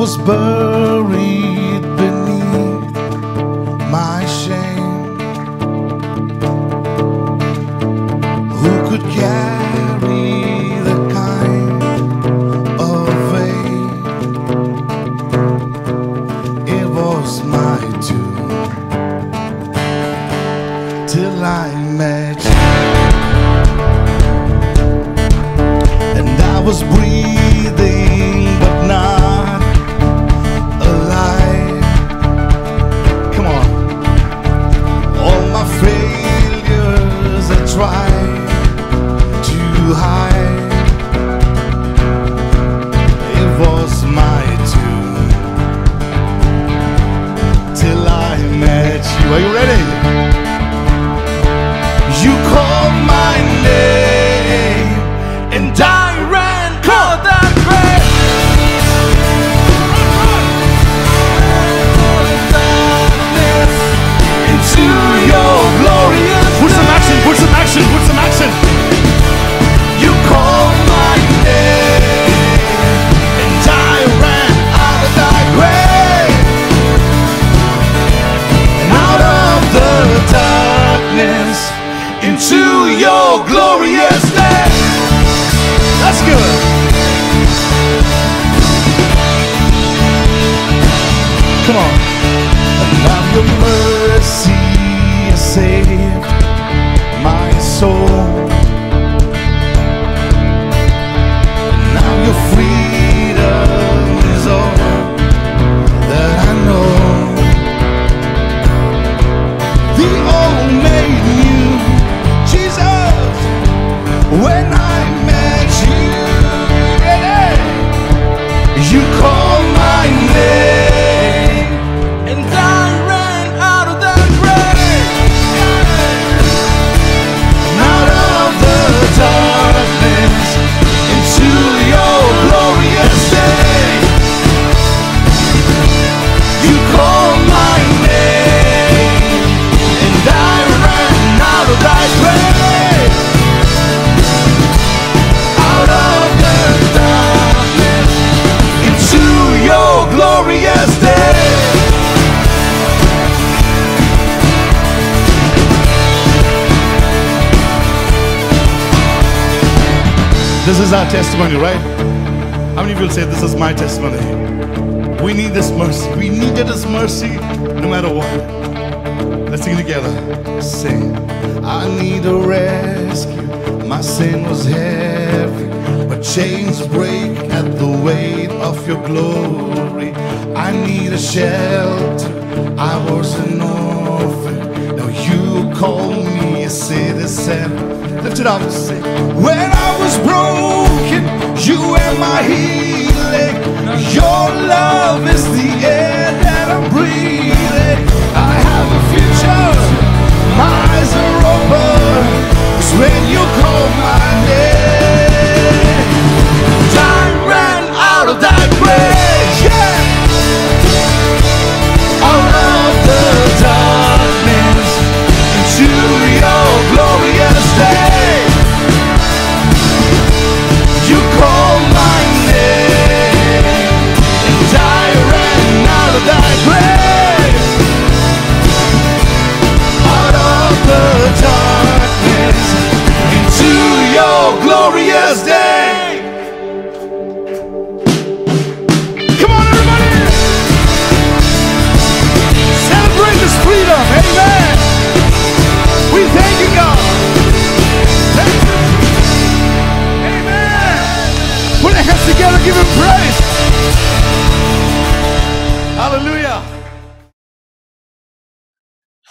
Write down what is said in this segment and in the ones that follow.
was buried ready? Is our testimony, right? How many of you will say this is my testimony? We need this mercy. We needed this mercy no matter what. Let's sing together. Sing. I need a rescue. My sin was heavy, but chains break at the weight of your glory. I need a shelter. I was an orphan. You call me a citizen. Lift it up. Sing. When I was broken, you were my healing. Your love is the air that I'm breathing. I have a future. My eyes are open. 'Cause when you call my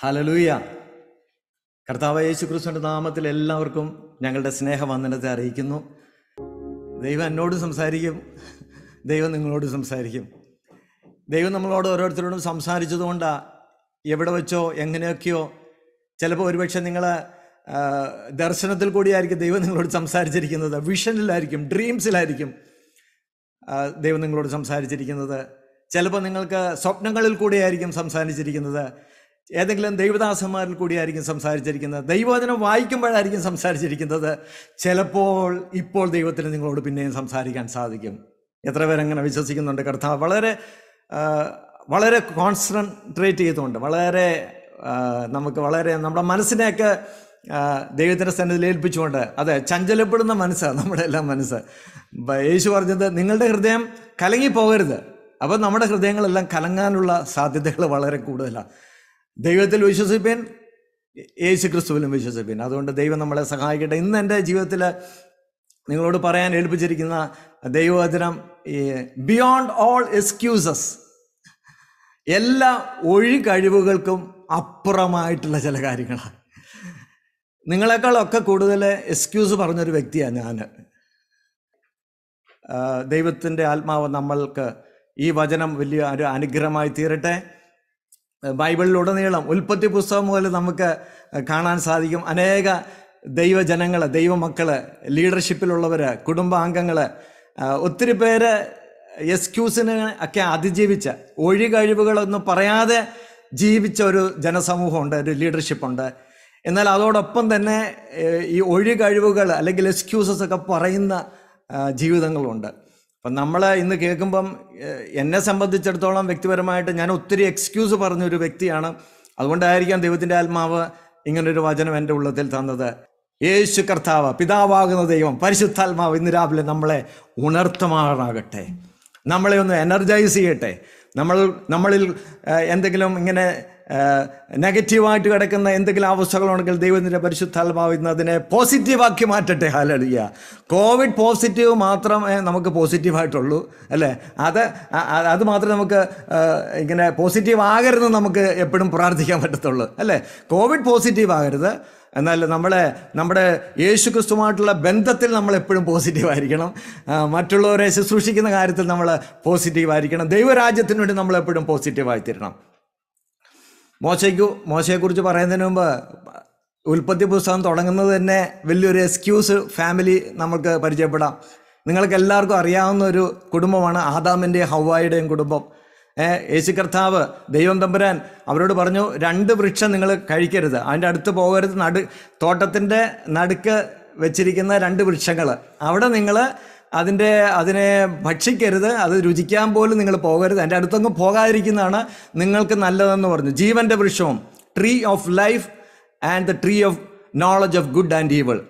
ഹലലൂയ കർത്താവ് യേശു ക്രിസ്തുവിന്റെ നാമത്തിൽ എല്ലാവർക്കും ഞങ്ങളുടെ സ്നേഹവന്ദനത്തെ അറിയിക്കുന്നു. ദൈവം എന്നോട് സംസാരിക്കും ദൈവം നിങ്ങളോട് സംസാരിക്കും. ദൈവം നമ്മളോട് ഓരോരുത്തരോടും സംസാരിച്ചതുകൊണ്ടാണ് എവിടെ വെച്ചോ എങ്ങനെയൊക്കെയോ ചിലപ്പോൾ ഒരുപക്ഷെ നിങ്ങൾ ദർശനത്തിൽ കൂടിയായിരിക്കും ദൈവം നിങ്ങളോട് സംസാരിച്ചിരിക്കുന്നത്. വിഷനിലായിരിക്കും ഡ്രീംസിലായിരിക്കും ദൈവം നിങ്ങളോട് സംസാരിച്ചിരിക്കുന്നത്. ചിലപ്പോൾ നിങ്ങൾക്ക് സ്വപ്നങ്ങളിൽ കൂടിയായിരിക്കും സംസാരിച്ചിരിക്കുന്നത്. ഏതെങ്കിലും ദൈവദാസന്മാരിൽ കൂടിയായിരിക്കും സംസാരിച്ചിരിക്കുന്നത്. ദൈവവചനം വായിക്കുമ്പോഴായിരിക്കും സംസാരിച്ചിരിക്കുന്നത്. ചിലപ്പോൾ ഇപ്പോൾ ദൈവത്തിന് നിങ്ങളോട് പിന്നെയും സംസാരിക്കാൻ സാധിക്കും. എത്ര പേരങ്ങനെ വിശ്വസിക്കുന്നുണ്ട്? കർത്താവ് വളരെ വളരെ കോൺസെൻട്രേറ്റ് ചെയ്തുകൊണ്ട് വളരെ നമുക്ക് വളരെ നമ്മുടെ മനസ്സിനെയൊക്കെ ദൈവത്തിന്റെ സന്നിധിയിൽ ഏൽപ്പിച്ചുകൊണ്ട് അതെ ചഞ്ചലപ്പെടുന്ന മനസ്സാണ് നമ്മുടെ എല്ലാം മനസ്സ്. യേശു പറഞ്ഞത് നിങ്ങളുടെ ഹൃദയം കലങ്ങി കലങ്ങിപ്പോകരുത്. അപ്പോൾ നമ്മുടെ ഹൃദയങ്ങളെല്ലാം കലങ്ങാനുള്ള സാധ്യതകൾ വളരെ കൂടുതലാണ് ദൈവത്തിൽ വിശ്വസിപ്പേൻ യേശു ക്രിസ്തുവിലും വിശ്വസിപ്പേൻ. അതുകൊണ്ട് ദൈവം നമ്മളെ സഹായിക്കട്ടെ. ഇന്ന് എന്റെ ജീവിതത്തിൽ നിങ്ങളോട് പറയാൻ ഏൽപ്പിച്ചിരിക്കുന്ന ദൈവവചനം ബിയോണ്ട് ഓൾ എക്സ്ക്യൂസസ് എല്ലാ ഒഴികഴിവുകൾക്കും അപ്പുറമായിട്ടുള്ള ചില കാര്യങ്ങളാണ്. നിങ്ങളെക്കാളൊക്കെ കൂടുതൽ എക്സ്ക്യൂസ് പറഞ്ഞൊരു വ്യക്തിയാണ് ഞാൻ ദൈവത്തിന്റെ ആത്മാവ് നമ്മൾക്ക് ഈ വചനം വലിയ ഒരു അനുഗ്രഹമായി തീരട്ടെ. ബൈബിളിലുടനീളം ഉൽപ്പത്തി പുസ്തകം മുതൽ നമുക്ക് കാണാൻ സാധിക്കും. അനേക ദൈവജനങ്ങൾ ദൈവമക്കൾ ലീഡർഷിപ്പിലുള്ളവർ കുടുംബാംഗങ്ങൾ ഒത്തിരി പേര് എക്സ്ക്യൂസിന് ഒക്കെ അതിജീവിച്ച ഒഴികഴിവുകളൊന്നും പറയാതെ ജീവിച്ച ഒരു ജനസമൂഹമുണ്ട് ഒരു ലീഡർഷിപ്പുണ്ട്. എന്നാൽ അതോടൊപ്പം തന്നെ ഈ ഒഴികഴിവുകൾ അല്ലെങ്കിൽ എക്സ്ക്യൂസസ് ഒക്കെ പറയുന്ന ജീവിതങ്ങളുണ്ട്. അപ്പം നമ്മൾ ഇന്ന് കേൾക്കുമ്പം എന്നെ സംബന്ധിച്ചിടത്തോളം വ്യക്തിപരമായിട്ട് ഞാൻ ഒത്തിരി എക്സ്ക്യൂസ് പറഞ്ഞൊരു വ്യക്തിയാണ്. അതുകൊണ്ടായിരിക്കാം ദൈവത്തിന്റെ ആത്മാവ് ഇങ്ങനൊരു വചനം എന്റെ ഉള്ളത്തിൽ തന്നത്. യേശു കർത്താവ് പിതാവാകുന്ന ദൈവം പരിശുദ്ധാത്മാവ് ഇന്ന് രാവിലെ നമ്മളെ ഉണർത്തുമാറാകട്ടെ. നമ്മളെ ഒന്ന് എനർജൈസ് ചെയ്യട്ടെ. നമ്മൾ നമ്മളിൽ എന്തെങ്കിലും ഇങ്ങനെ നെഗറ്റീവായിട്ട് കിടക്കുന്ന എന്തെങ്കിലും അവസ്ഥകളുണ്ടെങ്കിൽ ദൈവത്തിന്റെ പരിശുദ്ധാത്മാവ് അതിനെ പോസിറ്റീവാക്കി മാറ്റട്ടെ. ഹാലടിയ കോവിഡ് പോസിറ്റീവ് മാത്രമേ നമുക്ക് പോസിറ്റീവായിട്ടുള്ളൂ അല്ലേ? അത് അത് മാത്രമേ നമുക്ക് ഇങ്ങനെ പോസിറ്റീവ് ആകരുതെന്ന് നമുക്ക് എപ്പോഴും പ്രാർത്ഥിക്കാൻ പറ്റത്തുള്ളൂ അല്ലേ? കോവിഡ് പോസിറ്റീവ് ആകരുത് എന്നാൽ നമ്മളെ നമ്മുടെ യേശു ക്രിസ്തുമായിട്ടുള്ള ബന്ധത്തിൽ നമ്മൾ എപ്പോഴും പോസിറ്റീവായിരിക്കണം ആയിരിക്കണം. മറ്റുള്ളവരെ ശുശ്രൂഷിക്കുന്ന കാര്യത്തിൽ നമ്മൾ പോസിറ്റീവായിരിക്കണം ദൈവരാജ്യത്തിന് വേണ്ടി നമ്മൾ എപ്പോഴും പോസിറ്റീവായി തീരണം മോശയ്ക്കു മോശയെക്കുറിച്ച് പറയുന്നതിന് മുമ്പ് ഉൽപ്പത്തി പുസ്തകം തുടങ്ങുന്നത് തന്നെ വലിയൊരു എക്സ്ക്യൂസ് ഫാമിലി നമുക്ക് പരിചയപ്പെടാം. നിങ്ങൾക്ക് എല്ലാവർക്കും അറിയാവുന്ന ഒരു കുടുംബമാണ് ആദാമിന്റെയും ഹവായുടെയും കുടുംബം. യേശു കർത്താവ് ദൈവം തമ്പുരാൻ അവരോട് പറഞ്ഞു രണ്ട് വൃക്ഷം നിങ്ങൾ കഴിക്കരുത്. അതിന്റെ അടുത്ത് പോകരുത്. നടു തോട്ടത്തിന്റെ നടുക്ക് വെച്ചിരിക്കുന്ന രണ്ട് വൃക്ഷങ്ങൾ അവിടെ നിങ്ങൾ അതിന്റെ അതിനെ ഭക്ഷിക്കരുത്. അത് രുചിക്കാൻ പോലും നിങ്ങൾ പോകരുത്. അതിന്റെ അടുത്തൊന്നും പോകാതിരിക്കുന്നതാണ് നിങ്ങൾക്ക് നല്ലതെന്ന് പറഞ്ഞു. ജീവന്റെ വൃക്ഷവും tree of life and the tree of knowledge of good and evil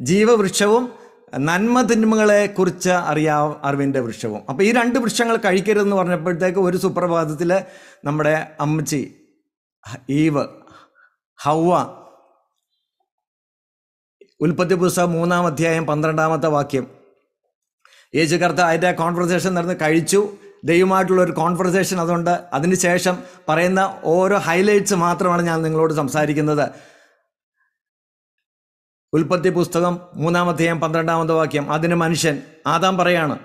ജീവവൃക്ഷവും നന്മ തിന്മകളെ കുറിച്ച് അറിയാ അറിവിന്റെ വൃക്ഷവും. അപ്പോൾ ഈ രണ്ട് വൃക്ഷങ്ങൾ കഴിക്കരുതെന്ന് പറഞ്ഞപ്പോഴത്തേക്ക് ഒരു സുപ്രഭാതത്തിൽ നമ്മുടെ അമ്മച്ചി ഈവ് ഹൗവ ഉൽപ്പത്തി പുസ്തകം മൂന്നാം അധ്യായം പന്ത്രണ്ടാമത്തെ വാക്യം. യേശു കർത്ത അതിന്റെ കോൺവെർസേഷൻ നടന്ന് കഴിച്ചു. ദൈവമായിട്ടുള്ള ഒരു കോൺവെർസേഷൻ അതുകൊണ്ട് അതിനുശേഷം പറയുന്ന ഓരോ ഹൈലൈറ്റ്സ് മാത്രമാണ് ഞാൻ നിങ്ങളോട് സംസാരിക്കുന്നത്. ഉൽപ്പത്തി പുസ്തകം മൂന്നാം അധ്യായം പന്ത്രണ്ടാമത്തെ വാക്യം. അതിന് മനുഷ്യൻ ആദാം പറയാണ്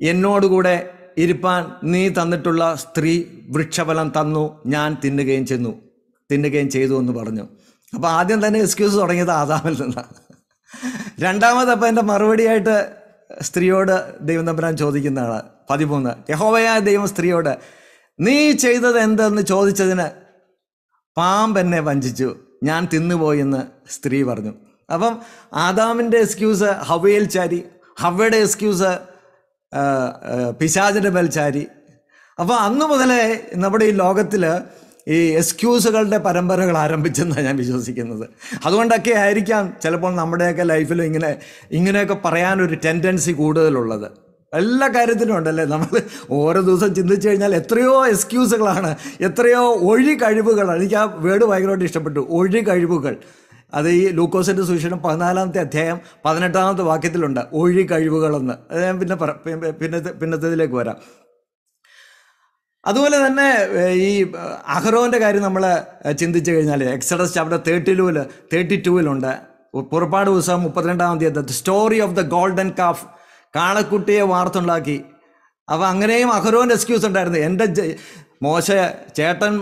എന്നോടുകൂടെ ഇരിപ്പാൻ നീ തന്നിട്ടുള്ള സ്ത്രീ വൃക്ഷഫലം തന്നു ഞാൻ തിന്നുകയും ചെന്നു തിന്നുകയും ചെയ്തു എന്ന് പറഞ്ഞു. അപ്പോൾ ആദ്യം തന്നെ എക്സ്ക്യൂസ് തുടങ്ങിയത് ആദാമിൽ നിന്നാണ്. രണ്ടാമത് അപ്പം എന്റെ മറുപടിയായിട്ട് സ്ത്രീയോട് ദൈവം തമ്പുരാൻ ചോദിക്കുന്നതാണ്. പതിമൂന്ന് യഹോവയായ ദൈവം സ്ത്രീയോട് നീ ചെയ്തത് എന്തെന്ന് ചോദിച്ചതിന് പാമ്പ് എന്നെ വഞ്ചിച്ചു. ഞാൻ തിന്നുപോയെന്ന് സ്ത്രീ പറഞ്ഞു. അപ്പം ആദാമിന്റെ എക്സ്ക്യൂസ് ഹവയിൽ ചാരി ഹവയുടെ എക്സ്ക്യൂസ് പിശാചിന്റെ മേൽ ചാരി. അപ്പോൾ അന്ന് മുതലേ നമ്മുടെ ഈ ലോകത്തിൽ ഈ എക്സ്ക്യൂസുകളുടെ പരമ്പരകൾ ആരംഭിച്ചെന്നാണ് ഞാൻ വിശ്വസിക്കുന്നത്. അതുകൊണ്ടൊക്കെ ആയിരിക്കാം ചിലപ്പോൾ നമ്മുടെയൊക്കെ ലൈഫിൽ ഇങ്ങനെ ഇങ്ങനെയൊക്കെ പറയാനൊരു ടെൻഡൻസി കൂടുതലുള്ളത്. എല്ലാ കാര്യത്തിനും ഉണ്ടല്ലേ? നമ്മൾ ഓരോ ദിവസം ചിന്തിച്ചു കഴിഞ്ഞാൽ എത്രയോ എക്സ്ക്യൂസുകളാണ് എത്രയോ ഒഴി കഴിവുകളാണ് എനിക്ക് ആ വേർഡ് ഭയങ്കരമായിട്ട് ഇഷ്ടപ്പെട്ടു. ഒഴി കഴിവുകൾ അത് ഈ ലൂക്കോസിന്റെ സുവിശേഷം പതിനാലാമത്തെ അധ്യായം പതിനെട്ടാമത്തെ വാക്യത്തിലുണ്ട്. ഒഴി കഴിവുകളെന്ന് അത് ഞാൻ പിന്നെ പറ പിന്നെ പിന്നത്തേതിലേക്ക് വരാം. അതുപോലെ തന്നെ ഈ അഹ്റോന്റെ കാര്യം നമ്മൾ ചിന്തിച്ചു കഴിഞ്ഞാൽ എക്സഡസ് ചാപ്റ്റർ തേർട്ടി ടൂവിൽ തേർട്ടി ടൂവിലുണ്ട് പുറപ്പാട് ദിവസം മുപ്പത്തിരണ്ടാം തീയതി story of the golden calf കാളക്കുട്ടിയെ വാർത്തുണ്ടാക്കി. അപ്പോൾ അങ്ങനെയും അഹരോന്റെ എക്സ്ക്യൂസ് ഉണ്ടായിരുന്നു. എന്റെ മോശ ചേട്ടൻ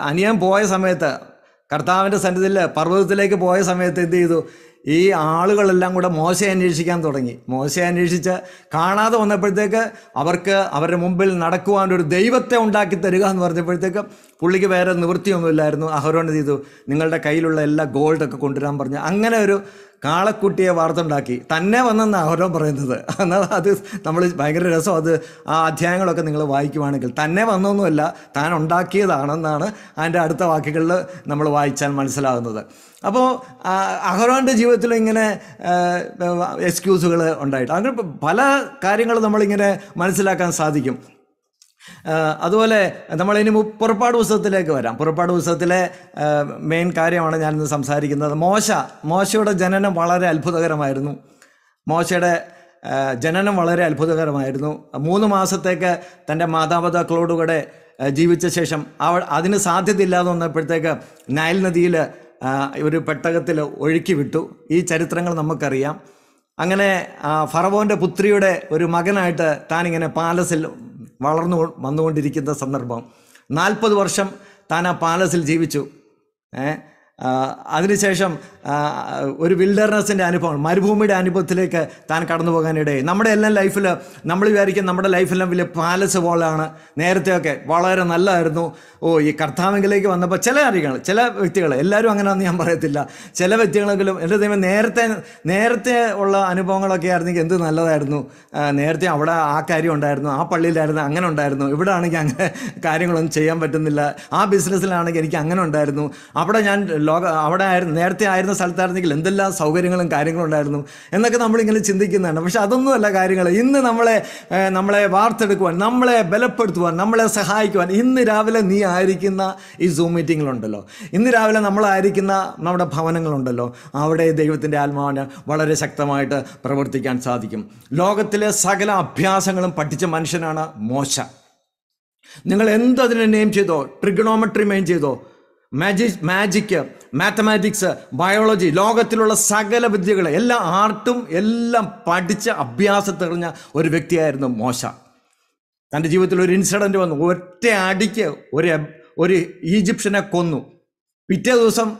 അനിയൻ പോയ സമയത്ത് കർത്താവിന്റെ സന്നിധിയിൽ പർവതത്തിലേക്ക് പോയ സമയത്ത് എന്ത് ചെയ്തു? ഈ ആളുകളെല്ലാം കൂടെ മോശയെ അന്വേഷിക്കാൻ തുടങ്ങി. മോശയെ അന്വേഷിച്ച് കാണാതെ വന്നപ്പോഴത്തേക്ക് അവർക്ക് അവരുടെ മുമ്പിൽ നടക്കുവാൻ ഒരു ദൈവത്തെ ഉണ്ടാക്കി തരിക എന്ന് പറഞ്ഞപ്പോഴത്തേക്ക് പുള്ളിക്ക് വേറെ നിവൃത്തിയൊന്നുമില്ലായിരുന്നു. അഹരോൺ ചെയ്തു? നിങ്ങളുടെ കയ്യിലുള്ള എല്ലാ ഗോൾഡൊക്കെ കൊണ്ടുവരാൻ പറഞ്ഞു. അങ്ങനെ ഒരു കാളക്കുട്ടിയെ വാർത്തുണ്ടാക്കി. തന്നെ വന്നെന്ന് അവരോ പറയുന്നത്. എന്നാൽ അത് നമ്മൾ ഭയങ്കര രസം. അത് ആ അധ്യായങ്ങളൊക്കെ നിങ്ങൾ വായിക്കുവാണെങ്കിൽ തന്നെ വന്നൊന്നുമല്ല താൻ ഉണ്ടാക്കിയതാണെന്നാണ് അതിന്റെ അടുത്ത വാക്കുകളിൽ നമ്മൾ വായിച്ചാൽ മനസ്സിലാകുന്നത് അപ്പോൾ അഹ്റോന്റെ ജീവിതത്തിൽ ഇങ്ങനെ എക്സ്ക്യൂസുകൾ ഉണ്ടായിട്ട്. അങ്ങനെ പല കാര്യങ്ങൾ നമ്മളിങ്ങനെ മനസ്സിലാക്കാൻ സാധിക്കും. അതുപോലെ നമ്മൾ ഇനി പുറപ്പാട് പുസ്തകത്തിലേക്ക് വരാം. പുറപ്പാട് പുസ്തകത്തിലെ മെയിൻ കാര്യമാണ് ഞാനിന്ന് സംസാരിക്കുന്നത്. മോശ മോശയുടെ ജനനം വളരെ അത്ഭുതകരമായിരുന്നു. മോശയുടെ ജനനം വളരെ അത്ഭുതകരമായിരുന്നു. മൂന്ന് മാസത്തേക്ക് തന്റെ മാതാപിതാക്കളോടുകൂടെ ജീവിച്ച ശേഷം അവ അതിന് സാധ്യതയില്ലാതെ വന്നപ്പോഴത്തേക്ക് നയൽ നദിയിൽ ഒരു പെട്ടകത്തിൽ ഒഴുക്കി വിട്ടു. ഈ ചരിത്രങ്ങൾ നമുക്കറിയാം. അങ്ങനെ ഫറവോന്റെ പുത്രിയുടെ ഒരു മകനായിട്ട് താനിങ്ങനെ പാലസിൽ വളർന്നു വന്നുകൊണ്ടിരിക്കുന്ന സന്ദർഭം. നാൽപ്പത് വർഷം താൻ ആ പാലസിൽ ജീവിച്ചു. ഏ? ആ, അതിനുശേഷം ഒരു വിൽഡർനെസ്സിന്റെ അനുഭവം മരുഭൂമിയുടെ അനുഭവത്തിലേക്ക് താൻ കടന്നു പോകാനിടയായി. നമ്മുടെ എല്ലാം ലൈഫിൽ നമ്മൾ വിചാരിക്കും നമ്മുടെ ലൈഫെല്ലാം വലിയ പാലസ് പോലെയാണ് നേരത്തെയൊക്കെ വളരെ നല്ലതായിരുന്നു. ഓ ഈ കർത്താവെങ്കിലേക്ക് വന്നപ്പോൾ ചില കാര്യങ്ങൾ ചില വ്യക്തികൾ എല്ലാവരും അങ്ങനെയാണെന്ന് ഞാൻ പറയത്തില്ല. ചില വ്യക്തികളെങ്കിലും എന്റെ ദൈവം നേരത്തെ നേരത്തെ ഉള്ള അനുഭവങ്ങളൊക്കെ ആയിരുന്നെങ്കിൽ എന്ത് നല്ലതായിരുന്നു? നേരത്തെ അവിടെ ആ കാര്യം ഉണ്ടായിരുന്നു ആ പള്ളിയിലായിരുന്നു അങ്ങനെ ഉണ്ടായിരുന്നു. ഇവിടെ ആണെങ്കിൽ അങ്ങനെ കാര്യങ്ങളൊന്നും ചെയ്യാൻ പറ്റുന്നില്ല. ആ ബിസിനസ്സിലാണെങ്കിൽ എനിക്ക് അങ്ങനെ ഉണ്ടായിരുന്നു. അവിടെ ഞാൻ ലോക അവിടെ ആയിരുന്നു നേരത്തെ ആയിരുന്ന സ്ഥലത്തായിരുന്നെങ്കിൽ എന്തെല്ലാം സൗകര്യങ്ങളും കാര്യങ്ങളും ഉണ്ടായിരുന്നു എന്നൊക്കെ നമ്മളിങ്ങനെ ചിന്തിക്കുന്നതാണ്. പക്ഷെ അതൊന്നുമല്ല കാര്യങ്ങൾ. ഇന്ന് നമ്മളെ നമ്മളെ വാർത്തെടുക്കുവാൻ നമ്മളെ ബലപ്പെടുത്തുവാൻ നമ്മളെ സഹായിക്കുവാൻ ഇന്ന് രാവിലെ നീ ആയിരിക്കുന്ന ഈ സൂം മീറ്റിങ്ങിലുണ്ടല്ലോ ഇന്ന് രാവിലെ നമ്മളായിരിക്കുന്ന നമ്മുടെ ഭവനങ്ങളുണ്ടല്ലോ. അവിടെ ദൈവത്തിന്റെ ആത്മാവിന് വളരെ ശക്തമായിട്ട് പ്രവർത്തിക്കാൻ സാധിക്കും. ലോകത്തിലെ സകല അഭ്യാസങ്ങളും പഠിച്ച മനുഷ്യനാണ് മോശ. നിങ്ങൾ എന്തതിനെ നെയിം ചെയ്തോ ട്രിഗണോമെട്രി മെയിൻ ചെയ്തോ മാജിക് മാജിക്ക് മാത്തമാറ്റിക്സ് ബയോളജി ലോകത്തിലുള്ള സകല വിദ്യകൾ എല്ലാ ആർട്ടും എല്ലാം പഠിച്ച അഭ്യാസത്തെറിഞ്ഞ ഒരു വ്യക്തിയായിരുന്നു മോശ. തന്റെ ജീവിതത്തിൽ ഒരു ഇൻസിഡന്റ് വന്നു. ഒറ്റ അടിക്ക് ഒരു ഒരു ഈജിപ്ഷ്യനെ കൊന്നു. പിറ്റേ ദിവസം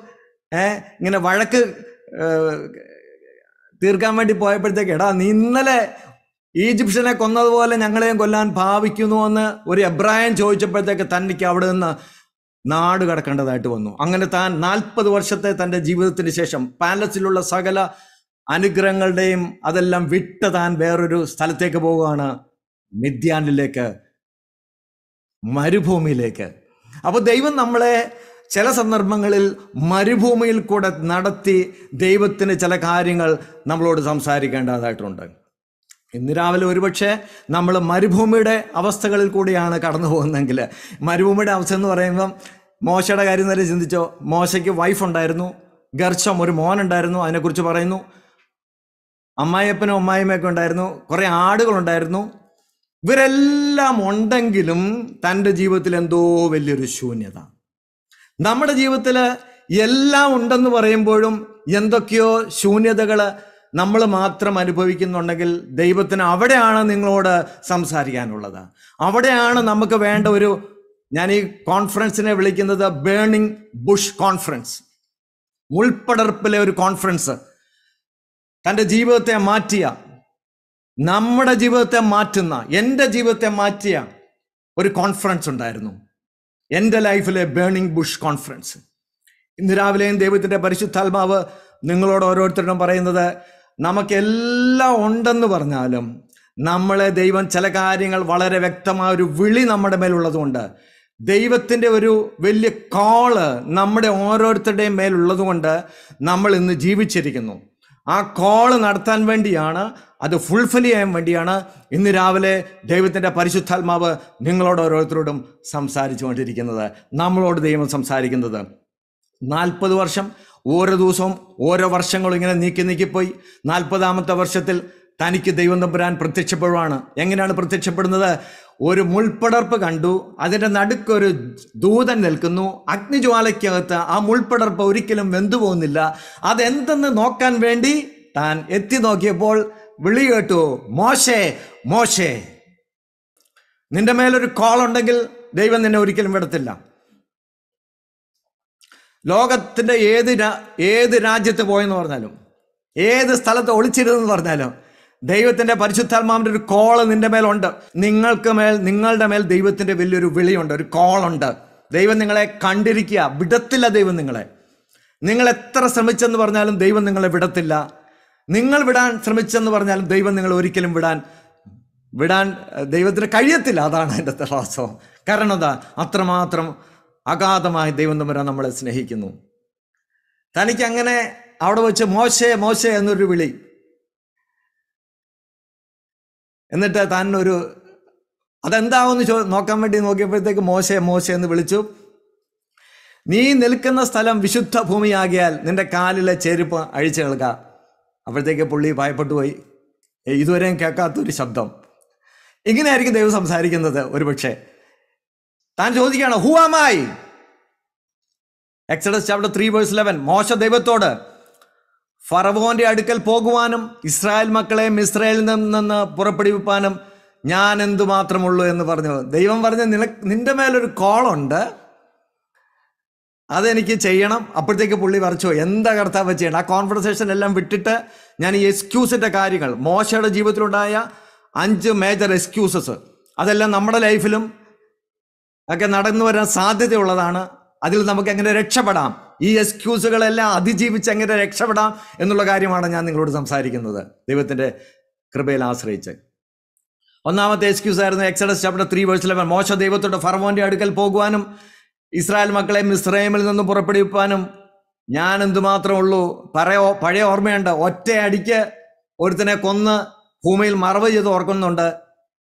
ഇങ്ങനെ വഴക്ക് തീർക്കാൻ വേണ്ടി പോയപ്പോഴത്തേക്ക് എടാ നീ ഇന്നലെ ഈജിപ്ഷ്യനെ കൊന്നതുപോലെ ഞങ്ങളെയും കൊല്ലാൻ ഭാവിക്കുന്നു എന്ന് ഒരു എബ്രായൻ ചോദിച്ചപ്പോഴത്തേക്ക് തനിക്ക് അവിടെ നിന്ന് നാട് കടക്കേണ്ടതായിട്ട് വന്നു. അങ്ങനെ താൻ നാൽപ്പത് വർഷത്തെ തന്റെ ജീവിതത്തിന് ശേഷം പാലസിലുള്ള സകല അനുഗ്രഹങ്ങളുടെയും അതെല്ലാം വിട്ട് താൻ വേറൊരു സ്ഥലത്തേക്ക് പോവുകയാണ്. മിദ്യാനിലേക്ക് മരുഭൂമിയിലേക്ക്. അപ്പോൾ ദൈവം നമ്മളെ ചില സന്ദർഭങ്ങളിൽ മരുഭൂമിയിൽ കൂടെ നടത്തി ദൈവത്തിന് ചില കാര്യങ്ങൾ നമ്മളോട് സംസാരിക്കേണ്ടതായിട്ടുണ്ട്. ഇന്ന് രാവിലെ ഒരുപക്ഷെ നമ്മൾ മരുഭൂമിയുടെ അവസ്ഥകളിൽ കൂടിയാണ് കടന്നു പോകുന്നതെങ്കിൽ മരുഭൂമിയുടെ അവസ്ഥ എന്ന് പറയുമ്പം മോശയുടെ കാര്യം തന്നെ ചിന്തിച്ചോ? മോശയ്ക്ക് വൈഫ് ഉണ്ടായിരുന്നു. ഗർച്ചം ഒരു മോൻ ഉണ്ടായിരുന്നു അതിനെക്കുറിച്ച് പറയുന്നു. അമ്മായിയപ്പനും അമ്മായിമ്മയൊക്കെ ഉണ്ടായിരുന്നു. കുറേ ആടുകളുണ്ടായിരുന്നു. ഇവരെല്ലാം ഉണ്ടെങ്കിലും തന്റെ ജീവിതത്തിൽ എന്തോ വലിയൊരു ശൂന്യത. നമ്മുടെ ജീവിതത്തിൽ എല്ലാം ഉണ്ടെന്ന് പറയുമ്പോഴും എന്തൊക്കെയോ ശൂന്യതകൾ നമ്മൾ മാത്രം അനുഭവിക്കുന്നുണ്ടെങ്കിൽ ദൈവത്തിന് അവിടെയാണ് നിങ്ങളോട് സംസാരിക്കാനുള്ളത്. അവിടെയാണ് നമുക്ക് വേണ്ട ഒരു ഞാൻ ഈ കോൺഫറൻസിനെ വിളിക്കുന്നത് ബേണിംഗ് ബുഷ് കോൺഫറൻസ് മുൾപ്പടർപ്പിലെ ഒരു കോൺഫറൻസ് തന്റെ ജീവിതത്തെ മാറ്റിയ നമ്മുടെ ജീവിതത്തെ മാറ്റുന്ന എന്റെ ജീവിതത്തെ മാറ്റിയ ഒരു കോൺഫറൻസ് ഉണ്ടായിരുന്നു. എന്റെ ലൈഫിലെ ബേണിംഗ് ബുഷ് കോൺഫറൻസ് ഇന്ന് രാവിലെയും ദൈവത്തിന്റെ പരിശുദ്ധാത്മാവ് നിങ്ങളോട് ഓരോരുത്തരോടും പറയുന്നത് നമുക്കെല്ലാം ഉണ്ടെന്ന് പറഞ്ഞാലും നമ്മളെ ദൈവം ചില കാര്യങ്ങൾ വളരെ വ്യക്തമായ ഒരു വിളി നമ്മുടെ മേലുള്ളതുകൊണ്ട് ദൈവത്തിന്റെ ഒരു വലിയ കോൾ നമ്മുടെ ഓരോരുത്തരുടെയും മേലുള്ളതുകൊണ്ട് നമ്മൾ ഇന്ന് ജീവിച്ചിരിക്കുന്നു. ആ കോൾ നടത്താൻ വേണ്ടിയാണ് അത് ഫുൾഫിൽ ചെയ്യാൻ വേണ്ടിയാണ് ഇന്ന് രാവിലെ ദൈവത്തിന്റെ പരിശുദ്ധാത്മാവ് നിങ്ങളോട് ഓരോരുത്തരോടും സംസാരിച്ചു കൊണ്ടിരിക്കുന്നത് നമ്മളോട് ദൈവം സംസാരിക്കുന്നത്. നാൽപ്പത് വർഷം ഓരോ ദിവസവും ഓരോ വർഷങ്ങളും ഇങ്ങനെ നീക്കി നീക്കിപ്പോയി നാൽപ്പതാമത്തെ വർഷത്തിൽ തനിക്ക് ദൈവം തമ്പുരാൻ പ്രത്യക്ഷപ്പെടുവാണ്. എങ്ങനെയാണ് പ്രത്യക്ഷപ്പെടുന്നത്? ഒരു മുൾപ്പടർപ്പ് കണ്ടു. അതിന്റെ നടുക്കൊരു ദൂതൻ നിൽക്കുന്നു. അഗ്നിജ്വാലയ്ക്കകത്ത് ആ മുൾപ്പടർപ്പ് ഒരിക്കലും വെന്തു പോകുന്നില്ല. അതെന്തെന്ന് നോക്കാൻ വേണ്ടി താൻ എത്തി നോക്കിയപ്പോൾ വിളി കേട്ടു മോശേ മോശേ നിന്റെ മേലൊരു കോൾ ഉണ്ടെങ്കിൽ ദൈവം നിന്നെ ഒരിക്കലും വിടത്തില്ല. ലോകത്തിന്റെ ഏത് ഏത് രാജ്യത്ത് പോയെന്ന് പറഞ്ഞാലും ഏത് സ്ഥലത്ത് ഒളിച്ചിരുന്നെന്ന് പറഞ്ഞാലും ദൈവത്തിന്റെ പരിശുദ്ധാത്മാവിന്റെ ഒരു കോൾ നിന്റെ മേലുണ്ട്. നിങ്ങൾക്ക് മേൽ നിങ്ങളുടെ മേൽ ദൈവത്തിന്റെ വലിയൊരു വിളിയുണ്ട് ഒരു കോളുണ്ട് ദൈവം നിങ്ങളെ കണ്ടിരിക്കുക. വിടത്തില്ല ദൈവം നിങ്ങളെ. നിങ്ങൾ എത്ര ശ്രമിച്ചെന്ന് പറഞ്ഞാലും ദൈവം നിങ്ങളെ വിടത്തില്ല. നിങ്ങൾ വിടാൻ ശ്രമിച്ചെന്ന് പറഞ്ഞാലും ദൈവം നിങ്ങളെ ഒരിക്കലും വിടാൻ വിടാൻ ദൈവത്തിന് കഴിയത്തില്ല. അതാണ് എന്റെ വാസ്തവം കാരണം എന്താ? അത്രമാത്രം അഗാധമായി ദൈവം തമ്പുരാൻ നമ്മളെ സ്നേഹിക്കുന്നു. തനിക്ക് അങ്ങനെ അവിടെ വെച്ച് മോശേ മോശേ എന്നൊരു വിളി. എന്നിട്ട് താൻ ഒരു അതെന്താവെന്ന് ചോ നോക്കാൻ വേണ്ടി നോക്കിയപ്പോഴത്തേക്ക് മോശേ മോശേ എന്ന് വിളിച്ചു. നീ നിൽക്കുന്ന സ്ഥലം വിശുദ്ധ ഭൂമിയാകിയാൽ നിന്റെ കാലിലെ ചെരുപ്പ് അഴിച്ചു കേൾക്കുക അപ്പോഴത്തേക്ക് പുള്ളി ഭയപ്പെട്ടു പോയി. ഇതുവരെയും കേൾക്കാത്തൊരു ശബ്ദം. ഇങ്ങനെയായിരിക്കും ദൈവം സംസാരിക്കുന്നത് ഒരുപക്ഷെ. താൻ ചോദിക്കുകയാണ് who am I Exodus chapter three verse eleven മോശ ദൈവത്തോട് ഫറവോന്റെ അടുക്കൽ പോകുവാനും ഇസ്രായേൽ മക്കളെ മിസ്രയേലിൽ നിന്ന് പുറപ്പെടുവിപ്പാനും ഞാൻ എന്തു എന്തുമാത്രമുള്ളൂ എന്ന് പറഞ്ഞു ദൈവം പറഞ്ഞ നിന നിന്റെ മേലൊരു കോളുണ്ട്. അതെനിക്ക് ചെയ്യണം. അപ്പോഴത്തേക്ക് പുള്ളി പറിച്ചു എന്താ കർത്താവ് ചെയ്യണം ആ കോൺവെർസേഷൻ എല്ലാം വിട്ടിട്ട് ഞാൻ ഈ എക്സ്ക്യൂസിന്റെ കാര്യങ്ങൾ മോശയുടെ ജീവിതത്തിലുണ്ടായ അഞ്ച് മേജർ എക്സ്ക്യൂസസ് അതെല്ലാം നമ്മുടെ ലൈഫിലും ഒക്കെ നടന്നു വരാൻ സാധ്യതയുള്ളതാണ്. അതിൽ നമുക്ക് എങ്ങനെ രക്ഷപ്പെടാം? ഈ എക്സ്ക്യൂസുകളെല്ലാം അതിജീവിച്ച് എങ്ങനെ രക്ഷപ്പെടാം എന്നുള്ള കാര്യമാണ് ഞാൻ നിങ്ങളോട് സംസാരിക്കുന്നത്. ദൈവത്തിന്റെ കൃപയിൽ ആശ്രയിച്ച്. ഒന്നാമത്തെ എക്സ്ക്യൂസ് ആയിരുന്നു Exodus chapter three verse eleven മോശ ദൈവത്തോട് ഫർമോന്റെ അടുക്കൽ പോകുവാനും ഇസ്രായേൽ മക്കളെ മിസ്രൈമിൽ നിന്നും പുറപ്പെടുവിപ്പാനും. ഞാൻ എന്തുമാത്രമേ ഉള്ളൂ? പറയോ പഴയ ഓർമ്മയുണ്ട്. ഒറ്റയടിക്ക് ഒരുത്തനെ കൊന്ന് ഭൂമിയിൽ മറവ് ചെയ്ത് ഓർക്കുന്നുണ്ട്.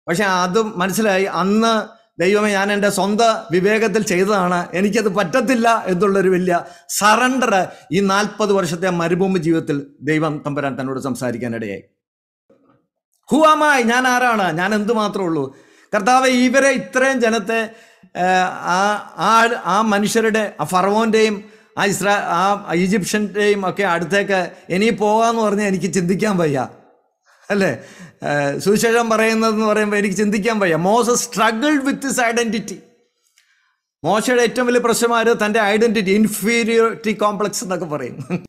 പക്ഷെ അത് മനസ്സിലായി. അന്ന് ദൈവമേ ഞാൻ എന്റെ സ്വന്തം വിവേകത്തിൽ ചെയ്തതാണ്. എനിക്കത് പറ്റത്തില്ല എന്നുള്ളൊരു വലിയ സറണ്ടർ ഈ നാൽപ്പത് വർഷത്തെ മരുഭൂമി ജീവിതത്തിൽ ദൈവം തമ്പരാൻ തന്നോട് സംസാരിക്കാനിടയായി. ഹുവാമായി ഞാൻ ആരാണ്? ഞാൻ എന്തുമാത്രമേ ഉള്ളൂ? കർത്താവ് ഇവരെ ഇത്രയും ജനത്തെ ആ ആ മനുഷ്യരുടെ ആ ഫറവോന്റെയും ആ ഇസ്രാ ആ ഈജിപ്ഷ്യന്റെയും ഒക്കെ അടുത്തേക്ക് ഇനി പോകാന്ന് പറഞ്ഞാൽ എനിക്ക് ചിന്തിക്കാൻ വയ്യ. അല്ലേ? സുവിശേഷം പറയുന്നതെന്ന് പറയുമ്പോൾ എനിക്ക് ചിന്തിക്കാൻ വയ്യ. Moses struggle with his identity മോശയുടെ ഏറ്റവും വലിയ പ്രശ്നമായിരുന്നു തന്റെ ഐഡന്റിറ്റി ഇൻഫീരിയോറിറ്റി കോംപ്ലക്സ് എന്നൊക്കെ പറയും.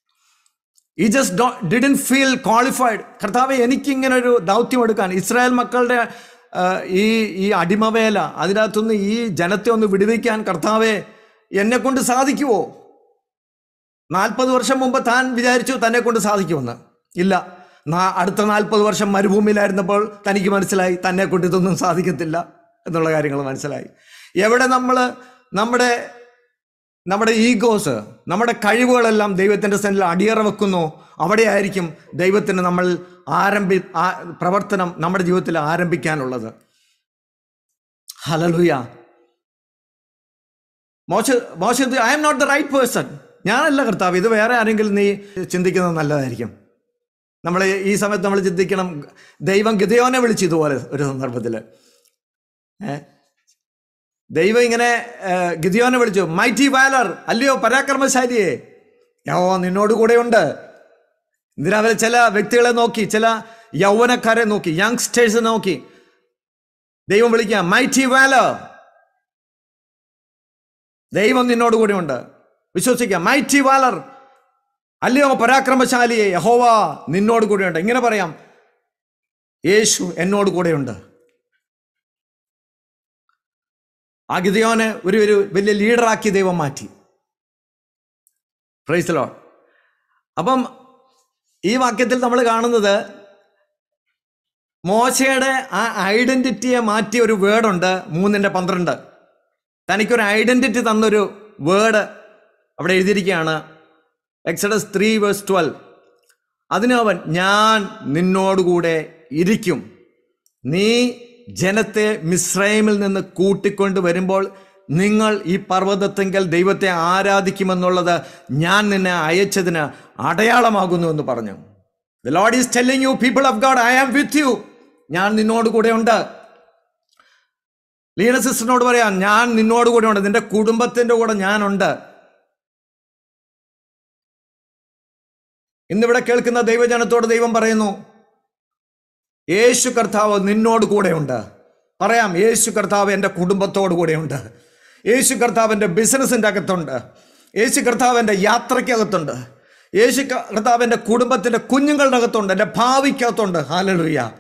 ഈ ജസ്റ്റ് ഡിഡൻ ഫീൽ ക്വാളിഫൈഡ് കർത്താവ് എനിക്കിങ്ങനെ ഒരു ദൗത്യം എടുക്കാൻ ഇസ്രായേൽ മക്കളുടെ ഈ ഈ അടിമവേല അതിനകത്തുനിന്ന് ഈ ജനത്തെ ഒന്ന് വിടുവിക്കാൻ കർത്താവെ എന്നെ കൊണ്ട് സാധിക്കുമോ നാൽപ്പത് വർഷം മുമ്പ് താൻ വിചാരിച്ചു തന്നെ കൊണ്ട് സാധിക്കുമെന്ന്. ഇല്ല. അടുത്ത നാൽപ്പത് വർഷം മരുഭൂമിയിലായിരുന്നപ്പോൾ തനിക്ക് മനസ്സിലായി തന്നെ കൊണ്ട് ഇതൊന്നും സാധിക്കത്തില്ല എന്നുള്ള കാര്യങ്ങൾ മനസ്സിലായി. എവിടെ നമ്മൾ നമ്മുടെ നമ്മുടെ ഈഗോസ് നമ്മുടെ കഴിവുകളെല്ലാം ദൈവത്തിന്റെ സെനിൽ അടിയറ വെക്കുന്നു അവിടെയായിരിക്കും ദൈവത്തിന് നമ്മൾ ആരംഭി പ്രവർത്തനം നമ്മുടെ ജീവിതത്തിൽ ആരംഭിക്കാനുള്ളത്. ഹലലുയ മോശ മോശ I am not the right person. ഞാനല്ല കർത്താവ് ഇത് വേറെ ആരെങ്കിലും നീ ചിന്തിക്കുന്നത് നല്ലതായിരിക്കും. നമ്മൾ ഈ സമയത്ത് നമ്മൾ ചിന്തിക്കണം ദൈവം ഗിതയോനെ വിളിച്ചു ഇതുപോലെ ഒരു സന്ദർഭത്തിൽ ദൈവം ഇങ്ങനെ ഗിതിയോനെ വിളിച്ചു മൈറ്റി വാലർ അല്ലയോ പരാക്രമശാലിയെ യോ നിന്നോട് കൂടെയുണ്ട്. രാവിലെ ചില വ്യക്തികളെ നോക്കി ചില യൗവനക്കാരെ നോക്കി യങ്സ്റ്റേഴ്സ് നോക്കി. ദൈവം വിളിക്കുക മൈറ്റി വാലർ ദൈവം നിന്നോട് കൂടെയുണ്ട്. വിശ്വസിക്കുക മൈറ്റി വാലർ അല്ലയോ പരാക്രമശാലിയെ യഹോവ നിന്നോട് കൂടെയുണ്ട്. ഇങ്ങനെ പറയാം. യേശു എന്നോട് കൂടെയുണ്ട്. ആ ഗിതയോനെ ഒരു ഒരു വലിയ ലീഡറാക്കി ദൈവം മാറ്റി. പ്രൈസലോ അപ്പം ഈ വാക്യത്തിൽ നമ്മൾ കാണുന്നത് മോശയുടെ ആ ഐഡന്റിറ്റിയെ മാറ്റിയ ഒരു വേർഡുണ്ട് മൂന്നിന്റെ പന്ത്രണ്ട്. തനിക്കൊരു ഐഡന്റിറ്റി തന്നൊരു വേർഡ് അവിടെ എഴുതിയിരിക്കുകയാണ്. എക്സഡസ് ത്രീ വേഴ്സ് ട്വൽവ് അതിന് അവൻ ഞാൻ നിന്നോടുകൂടെ ഇരിക്കും. നീ ജനത്തെ മിശ്രൈമിൽ നിന്ന് കൂട്ടിക്കൊണ്ട് വരുമ്പോൾ നിങ്ങൾ ഈ പർവതത്തെങ്കിൽ ദൈവത്തെ ആരാധിക്കുമെന്നുള്ളത് ഞാൻ നിന്നെ അയച്ചതിന് അടയാളമാകുന്നു എന്ന് പറഞ്ഞു. The Lord is telling you people of God I am with you ഞാൻ നിന്നോട് കൂടെ ഉണ്ട് ലീന സിസ്റ്ററിനോട് പറയാം ഞാൻ നിന്നോട് കൂടെ ഉണ്ട്. നിന്റെ കുടുംബത്തിന്റെ കൂടെ ഞാനുണ്ട് ഇന്നിവിടെ കേൾക്കുന്ന ദൈവജനത്തോട് ദൈവം പറയുന്നു യേശു കർത്താവ് നിന്നോട് കൂടെയുണ്ട്. പറയാം യേശു കർത്താവ് എന്റെ കുടുംബത്തോട് കൂടെയുണ്ട്. യേശു കർത്താവ് എന്റെ ബിസിനസ്സിന്റെ അകത്തുണ്ട്. യേശു കർത്താവ് എന്റെ യാത്രയ്ക്കകത്തുണ്ട്. യേശു കർത്താവ് എന്റെ കുടുംബത്തിന്റെ കുഞ്ഞുങ്ങളുടെ അകത്തുണ്ട്. എന്റെ ഭാവിക്കകത്തുണ്ട്. ഹാലലുയ്യ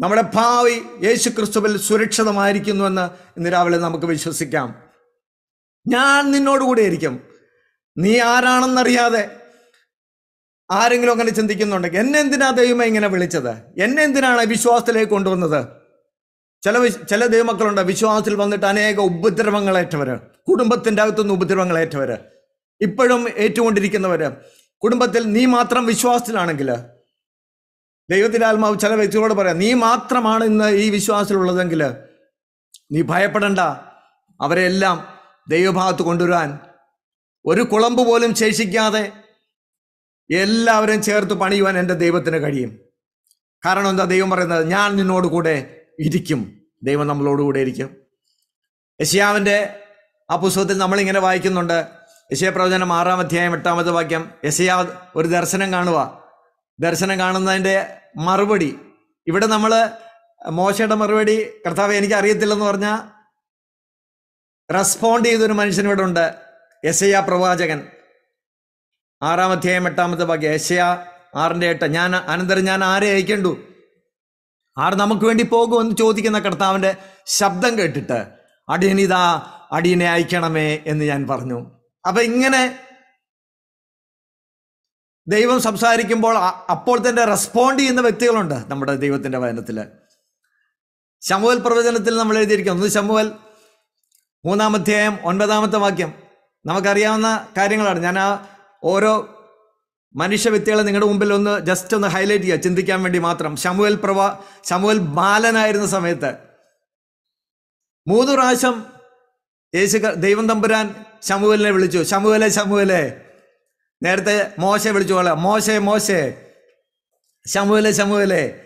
നമ്മുടെ ഭാവി യേശു ക്രിസ്തുവിൽ സുരക്ഷിതമായിരിക്കുന്നുവെന്ന് ഇന്ന് രാവിലെ നമുക്ക് വിശ്വസിക്കാം. ഞാൻ നിന്നോടുകൂടെ ഇരിക്കും നീ ആരാണെന്നറിയാതെ ആരെങ്കിലും അങ്ങനെ ചിന്തിക്കുന്നുണ്ടെങ്കിൽ എന്നെ എന്തിനാ ദൈവമേ ഇങ്ങനെ വിളിച്ചത്? എന്നെ എന്തിനാണ് വിശ്വാസത്തിലേക്ക് കൊണ്ടുവന്നത്? ചില ചില ദൈവമക്കളുണ്ട് വിശ്വാസത്തിൽ വന്നിട്ട് അനേക ഉപദ്രവങ്ങളേറ്റവർ കുടുംബത്തിന്റെ അകത്തുനിന്ന് ഉപദ്രവങ്ങളേറ്റവർ ഇപ്പോഴും ഏറ്റുകൊണ്ടിരിക്കുന്നവര്. കുടുംബത്തിൽ നീ മാത്രം വിശ്വാസത്തിലാണെങ്കിൽ ദൈവത്തിന്റെ ആത്മാവ് ചില വ്യക്തികളോട് പറയാം നീ മാത്രമാണ് ഇന്ന് ഈ വിശ്വാസത്തിലുള്ളതെങ്കിൽ നീ ഭയപ്പെടണ്ട. അവരെല്ലാം ദൈവഭാഗത്ത് കൊണ്ടുവരാൻ ഒരു കുളമ്പ് പോലും ശേഷിക്കാതെ എല്ലാവരെയും ചേർത്ത് പണിയുവാൻ എന്റെ ദൈവത്തിന് കഴിയും. കാരണം എന്താ? ദൈവം പറയുന്നത് ഞാൻ നിന്നോട് കൂടെ ഇരിക്കും. ദൈവം നമ്മളോട് കൂടെ ഇരിക്കും. യശയാവിന്റെ ആ പുസ്തകത്തിൽ നമ്മളിങ്ങനെ വായിക്കുന്നുണ്ട്. യശയ പ്രവചനം ആറാം അധ്യായം എട്ടാമത്തെ വാക്യം. യശയാ ഒരു ദർശനം കാണുക ദർശനം കാണുന്നതിന്റെ മറുപടി. ഇവിടെ നമ്മൾ മോശയുടെ മറുപടി കർത്താവ് എനിക്ക് അറിയത്തില്ലെന്ന് പറഞ്ഞാൽ റെസ്പോണ്ട് ചെയ്തൊരു മനുഷ്യൻ ഇവിടെ ഉണ്ട്. യശയ പ്രവാചകൻ. ആറാം അധ്യായം എട്ടാമത്തെ വാക്യം യശയ ആറിന്റെ എട്ട്. ഞാൻ അനന്തരം ഞാൻ ആരെ അയക്കണ്ടു? ആർ നമുക്ക് വേണ്ടി പോകുമെന്ന് ചോദിക്കുന്ന കർത്താവിന്റെ ശബ്ദം കേട്ടിട്ട് അടിയനിതാ അടിയനെ അയക്കണമേ എന്ന് ഞാൻ പറഞ്ഞു. അപ്പൊ ഇങ്ങനെ ദൈവം സംസാരിക്കുമ്പോൾ അപ്പോൾ തന്നെ റെസ്പോണ്ട് ചെയ്യുന്ന വ്യക്തികളുണ്ട് നമ്മുടെ ദൈവത്തിന്റെ വചനത്തിൽ ശമുവൽ പ്രവചനത്തിൽ നമ്മൾ എഴുതിയിരിക്കുന്നു. ഒന്ന് ശമുവൽ മൂന്നാം അധ്യായം ഒൻപതാമത്തെ വാക്യം. നമുക്കറിയാവുന്ന കാര്യങ്ങളാണ്. ഞാൻ ആ ഓരോ മനുഷ്യ വ്യക്തികളെ നിങ്ങളുടെ മുമ്പിൽ ഒന്ന് ജസ്റ്റ് ഒന്ന് ഹൈലൈറ്റ് ചെയ്യുക ചിന്തിക്കാൻ വേണ്ടി മാത്രം. ശമുവൽ പ്രവാ ശമുവൽ ബാലനായിരുന്ന സമയത്ത് മൂന്ന് പ്രാവശ്യം യേശു ദൈവം തമ്പുരാൻ ശമുവലിനെ വിളിച്ചു. ശമുവലെ ശമുവലെ. നേരത്തെ മോശെ വിളിച്ചു പോലെ മോശെ മോശെ. ശമുവലെ ശമുവലെ.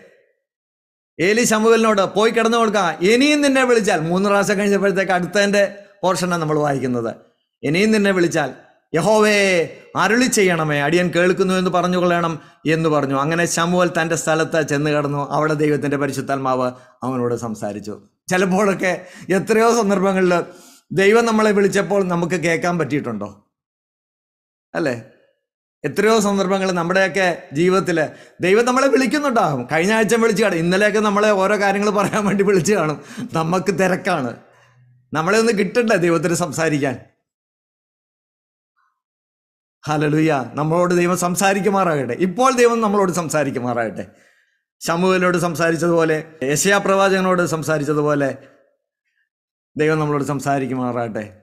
ഏലി ശമുവലിനോട് പോയി കിടന്നു കൊടുക്കാം. ഇനിയും നിന്നെ വിളിച്ചാൽ. മൂന്ന് പ്രാവശ്യം കഴിഞ്ഞപ്പോഴത്തേക്ക് അടുത്തതിന്റെ പോർഷനാണ് നമ്മൾ വായിക്കുന്നത്. ഇനിയും നിന്നെ വിളിച്ചാൽ. യഹോവേ അരുളി ചെയ്യണമേ. അടിയൻ കേൾക്കുന്നു എന്ന് പറഞ്ഞു കൊള്ളണം എന്ന് പറഞ്ഞു. അങ്ങനെ ശമുവൽ തന്റെ സ്ഥലത്ത് ചെന്ന് കടന്നു. അവിടെ ദൈവത്തിന്റെ പരിശുദ്ധാത്മാവ് അവനോട് സംസാരിച്ചു. ചിലപ്പോഴൊക്കെ എത്രയോ സന്ദർഭങ്ങളിൽ ദൈവം നമ്മളെ വിളിച്ചപ്പോൾ നമുക്ക് കേൾക്കാൻ പറ്റിയിട്ടുണ്ടോ? അല്ലേ? എത്രയോ സന്ദർഭങ്ങൾ നമ്മുടെയൊക്കെ ജീവിതത്തിൽ ദൈവം നമ്മളെ വിളിക്കുന്നുണ്ടാകും. കഴിഞ്ഞ ആഴ്ച വിളിച്ചു കാണും. ഇന്നലെയൊക്കെ നമ്മളെ ഓരോ കാര്യങ്ങൾ പറയാൻ വേണ്ടി വിളിച്ചു കാണും. നമുക്ക് തിരക്കാണ്. നമ്മളെ ഒന്ന് കിട്ടണ്ടേ ദൈവത്തിന് സംസാരിക്കാൻ? ഹലലുയ നമ്മളോട് ദൈവം സംസാരിക്കുമാറാകട്ടെ. ഇപ്പോൾ ദൈവം നമ്മളോട് സംസാരിക്കുമാറാകട്ടെ. ശമുവിനോട് സംസാരിച്ചതുപോലെ യശയാ പ്രവാചകനോട് സംസാരിച്ചതുപോലെ ദൈവം നമ്മളോട് സംസാരിക്കുമാറാകട്ടെ.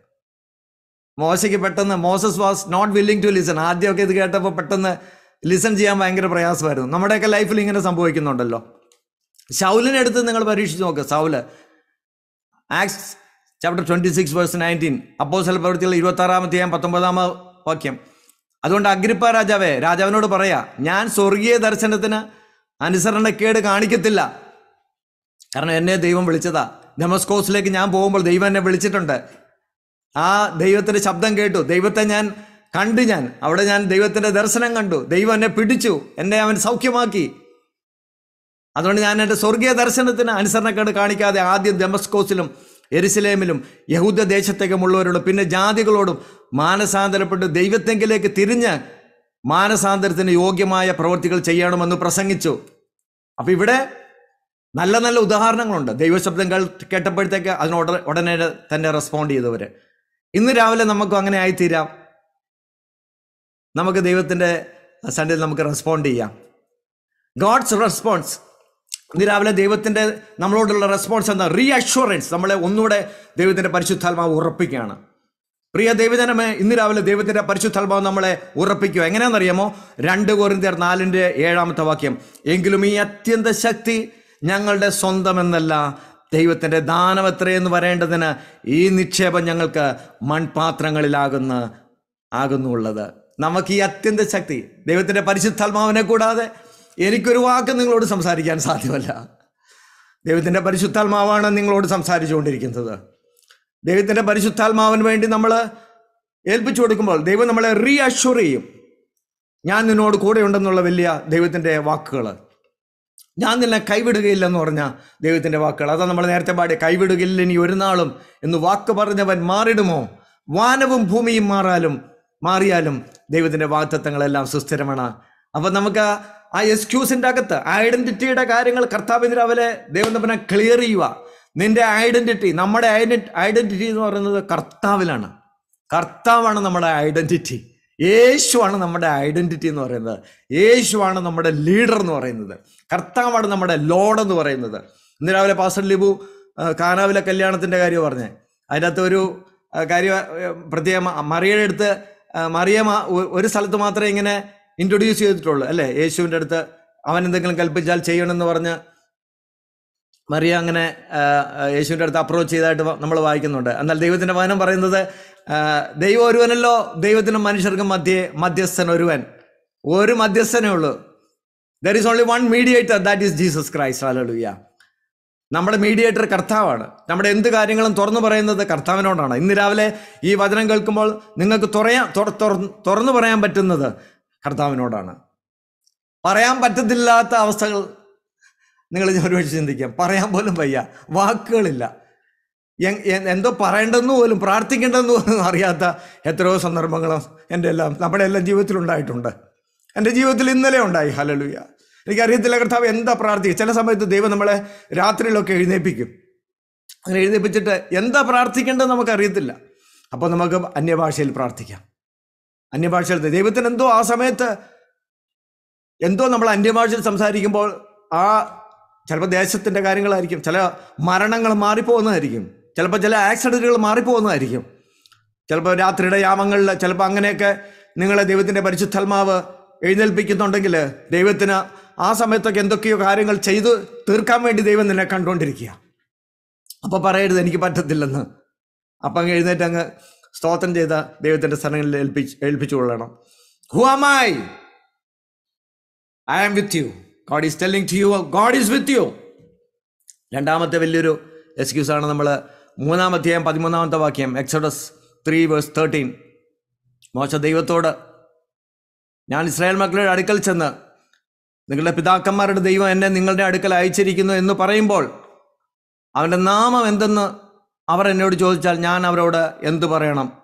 മോശയ്ക്ക് പെട്ടെന്ന് Moses was not willing to listen. ആദ്യമൊക്കെ ഇത് കേട്ടപ്പോൾ പെട്ടെന്ന് ലിസൺ ചെയ്യാൻ ഭയങ്കര പ്രയാസമായിരുന്നു. നമ്മുടെയൊക്കെ ലൈഫിൽ ഇങ്ങനെ സംഭവിക്കുന്നുണ്ടല്ലോ. ശൗലിനെ എടുത്ത് നിങ്ങൾ പരീക്ഷിച്ച് നോക്ക് Saul Acts chapter twenty six verse nineteen. അപ്പോ ചില പ്രവൃത്തികൾ ഇരുപത്തി ആറാമത്തെയാം പത്തൊമ്പതാം വാക്യം. അതുകൊണ്ട് അഗ്രിപ്പ രാജാവേ രാജാവിനോട് പറയാ ഞാൻ സ്വർഗീയ ദർശനത്തിന് അനുസരണക്കേട് കാണിക്കത്തില്ല. കാരണം എന്നെ ദൈവം വിളിച്ചതാ. ഡെമസ്കോസിലേക്ക് ഞാൻ പോകുമ്പോൾ ദൈവം എന്നെ വിളിച്ചിട്ടുണ്ട്. ആ ദൈവത്തിന്റെ ശബ്ദം കേട്ടു. ദൈവത്തെ ഞാൻ കണ്ടു ഞാൻ. അവിടെ ഞാൻ ദൈവത്തിന്റെ ദർശനം കണ്ടു. ദൈവം എന്നെ പിടിച്ചു. എന്നെ അവൻ സൗഖ്യമാക്കി. അതുകൊണ്ട് ഞാൻ എന്റെ സ്വർഗീയ ദർശനത്തിന് അനുസരണക്കേട് കാണിക്കാതെ ആദ്യം ഡെമസ്കോസിലും എരുസലേമിലും യഹൂദ ദേശത്തേക്കുമുള്ളവരോടും പിന്നെ ജാതികളോടും മാനസാന്തരപ്പെട്ട് ദൈവത്തെങ്കിലേക്ക് തിരിഞ്ഞ് മാനസാന്തരത്തിന് യോഗ്യമായ പ്രവൃത്തികൾ ചെയ്യണമെന്ന് പ്രസംഗിച്ചു. അപ്പൊ ഇവിടെ നല്ല നല്ല ഉദാഹരണങ്ങളുണ്ട്. ദൈവശബ്ദം കേട്ടപ്പോഴത്തേക്ക് അതിനോട് ഉടനെ തന്നെ റെസ്പോണ്ട് ചെയ്തവര്. ഇന്ന് രാവിലെ നമുക്കും അങ്ങനെ ആയിത്തീരാം. നമുക്ക് ദൈവത്തിന്റെ സൺഡേയിൽ നമുക്ക് റെസ്പോണ്ട് ചെയ്യാം. ഗോഡ്സ് റെസ്പോൺസ് ഇന്ന് രാവിലെ ദൈവത്തിന്റെ നമ്മളോടുള്ള റെസ്പോൺസ് എന്താ? റീഅഷുറൻസ് നമ്മളെ ഒന്നുകൂടെ ദൈവത്തിന്റെ പരിശുദ്ധാത്മാവ് ഉറപ്പിക്കുകയാണ്. പ്രിയ ദൈവജനമേ ഇന്ന് രാവിലെ ദൈവത്തിന്റെ പരിശുദ്ധാത്മാവ് നമ്മളെ ഉറപ്പിക്കുക. എങ്ങനെയാണെന്നറിയാമോ? രണ്ട് കോരിന്തിയർ നാലിന്റെ ഏഴാമത്തെ വാക്യം. എങ്കിലും ഈ അത്യന്ത ശക്തി ഞങ്ങളുടെ സ്വന്തമെന്നല്ല ദൈവത്തിന്റെ ദാനം എത്രയെന്ന് വരേണ്ടതിന് ഈ നിക്ഷേപം ഞങ്ങൾക്ക് മൺപാത്രങ്ങളിലാകുന്ന ആകുന്നുള്ളത്. നമുക്ക് ഈ അത്യന്ത ശക്തി ദൈവത്തിന്റെ പരിശുദ്ധാത്മാവിനെ കൂടാതെ എനിക്കൊരു വാക്ക് നിങ്ങളോട് സംസാരിക്കാൻ സാധ്യമല്ല. ദൈവത്തിന്റെ പരിശുദ്ധാത്മാവാണ് നിങ്ങളോട് സംസാരിച്ചുകൊണ്ടിരിക്കുന്നത്. ദൈവത്തിന്റെ പരിശുദ്ധാത്മാവിന് വേണ്ടി നമ്മൾ ഏൽപ്പിച്ചു കൊടുക്കുമ്പോൾ ദൈവം നമ്മളെ റീ അഷ്യൂർ ചെയ്യും. ഞാൻ നിന്നോട് കൂടെ ഉണ്ടെന്നുള്ള വലിയ ദൈവത്തിന്റെ വാക്കുകൾ ഞാൻ നിന്നെ കൈവിടുകയില്ല എന്ന് പറഞ്ഞ ദൈവത്തിന്റെ വാക്കുകൾ അതാ നമ്മൾ നേരത്തെ പാടിയ കൈവിടുകയില്ല ഇനി ഒരു നാളും എന്ന് വാക്ക് പറഞ്ഞവൻ മാറിടുമോ? വാനവും ഭൂമിയും മാറാലും മാറിയാലും ദൈവത്തിന്റെ വാക്തത്വങ്ങളെല്ലാം സുസ്ഥിരമാണ്. അപ്പം നമുക്ക് ആ- എക്സ്ക്യൂസിന്റെ അകത്ത് ഐഡന്റിറ്റിയുടെ കാര്യങ്ങൾ കർത്താവിന് രാവിലെ ദൈവം തമ്മിനെ ക്ലിയർ ചെയ്യുക നിന്റെ ഐഡന്റിറ്റി നമ്മുടെ ഐഡന്റിറ്റി എന്ന് പറയുന്നത് കർത്താവിലാണ്. കർത്താവാണ് നമ്മുടെ ഐഡന്റിറ്റി യേശുവാണ് നമ്മുടെ ഐഡന്റിറ്റി എന്ന് പറയുന്നത്. യേശുവാണ് നമ്മുടെ ലീഡർ എന്ന് പറയുന്നത്. കർത്താവാണ് നമ്മുടെ ലോഡ് എന്ന് പറയുന്നത്. ഇന്ന് രാവിലെ പാസ്റ്റർ ലിബു കാനാവിലെ കല്യാണത്തിന്റെ കാര്യം പറഞ്ഞേ. അതിന്റെ അകത്ത് ഒരു കാര്യം പ്രത്യേകം മറിയയുടെ അടുത്ത് മറിയ ഒരു സ്ഥലത്ത് മാത്രമേ ഇങ്ങനെ ഇൻട്രൊഡ്യൂസ് ചെയ്തിട്ടുള്ളൂ. അല്ലേ? യേശുവിന്റെ അടുത്ത് അവൻ എന്തെങ്കിലും കൽപ്പിച്ചാൽ ചെയ്യണമെന്ന് പറഞ്ഞ് മറിയ അങ്ങനെ യേശുവിന്റെ അടുത്ത് അപ്രോച്ച് ചെയ്തതായിട്ട് നമ്മൾ വായിക്കുന്നുണ്ട്. എന്നാൽ ദൈവത്തിന്റെ വചനം പറയുന്നത് ദൈവം ഒരുവനല്ലോ ദൈവത്തിനും മനുഷ്യർക്കും മധ്യേ മധ്യസ്ഥൻ ഒരുവൻ. ഒരു മധ്യസ്ഥനേ ഉള്ളൂ. There is only one mediator that is Jesus Christ hallelujah നമ്മുടെ മീഡിയേറ്റർ കർത്താവാണ്. നമ്മുടെ എന്ത് കാര്യങ്ങളും തുറന്നു പറയുന്നത് കർത്താവിനോടാണ്. ഇന്ന് രാവിലെ ഈ വചനം കേൾക്കുമ്പോൾ നിങ്ങൾക്ക് തുറയാൻ തുറ- തുറ- തുറന്നു പറയാൻ പറ്റുന്നത് കർത്താവിനോടാണ്. പറയാൻ പറ്റത്തില്ലാത്ത അവസ്ഥകൾ നിങ്ങൾ ഒരുപക്ഷെ ചിന്തിക്കാം. പറയാൻ പോലും വയ്യ. വാക്കുകളില്ല. എന്തോ പറയേണ്ടെന്ന് പോലും പ്രാർത്ഥിക്കേണ്ടെന്ന് പോലും അറിയാത്ത എത്രയോ സന്ദർഭങ്ങളും എന്റെ എല്ലാം നമ്മുടെ എല്ലാം ജീവിതത്തിൽ ഉണ്ടായിട്ടുണ്ട്. എന്റെ ജീവിതത്തിൽ ഇന്നലെ ഉണ്ടായി. ഹലലുയ എനിക്കറിയത്തില്ല കർത്താവ് എന്താ പ്രാർത്ഥിക്കുക ചില സമയത്ത് ദൈവം നമ്മളെ രാത്രിയിലൊക്കെ എഴുന്നേപ്പിക്കും അങ്ങനെ എഴുന്നേപ്പിച്ചിട്ട് എന്താ പ്രാർത്ഥിക്കേണ്ടത് നമുക്കറിയത്തില്ല. അപ്പോൾ നമുക്ക് അന്യഭാഷയിൽ പ്രാർത്ഥിക്കാം. അന്യഭാഷയിൽ ദൈവത്തിന് എന്തോ ആ സമയത്ത് എന്തോ നമ്മൾ അന്യഭാഷയിൽ സംസാരിക്കുമ്പോൾ ആ ചിലപ്പോൾ ദേശത്തിന്റെ കാര്യങ്ങളായിരിക്കും. ചില മരണങ്ങൾ മാറിപ്പോകുന്നതായിരിക്കും. ചിലപ്പോൾ ചില ആക്സിഡന്റുകൾ മാറിപ്പോകുന്നതായിരിക്കും. ചിലപ്പോൾ രാത്രിയുടെ യാമങ്ങളിൽ ചിലപ്പോൾ അങ്ങനെയൊക്കെ നിങ്ങളെ ദൈവത്തിന്റെ പരിശുദ്ധാത്മാവ് എഴുന്നേൽപ്പിക്കുന്നുണ്ടെങ്കിൽ ദൈവത്തിന് ആ സമയത്തൊക്കെ എന്തൊക്കെയോ കാര്യങ്ങൾ ചെയ്ത് തീർക്കാൻ വേണ്ടി ദൈവം നിന്നെ കണ്ടുകൊണ്ടിരിക്കുക. അപ്പോൾ പറയരുത് എനിക്ക് പറ്റത്തില്ലെന്ന്. അപ്പം അങ്ങ് എഴുന്നേറ്റ് അങ്ങ് സ്തോത്രം ചെയ്ത ദൈവത്തിന്റെ സ്ഥലങ്ങളിൽ ഏൽപ്പിച്ച് ഏൽപ്പിച്ചു കൊള്ളണം who am I I am with you God is telling to you God is with you രണ്ടാമത്തെ വലിയൊരു എക്സ്ക്യൂസ് ആണ് നമ്മൾ മൂന്നാം അധ്യായം പതിമൂന്നാമത്തെ വാക്യം എക്സോഡസ് ത്രീ വേഴ്സ് തേർട്ടീൻ മോശ ദൈവത്തോട് ഞാൻ ഇസ്രായേൽ മക്കളുടെ അടുക്കൽ ചെന്ന് നിങ്ങളുടെ പിതാക്കന്മാരുടെ ദൈവം എന്നെ നിങ്ങളുടെ അടുക്കൽ അയച്ചിരിക്കുന്നു എന്ന് പറയുമ്പോൾ അവന്റെ നാമം എന്തെന്ന് അവർ എന്നോട് ചോദിച്ചാൽ ഞാൻ അവരോട് എന്തു പറയണം?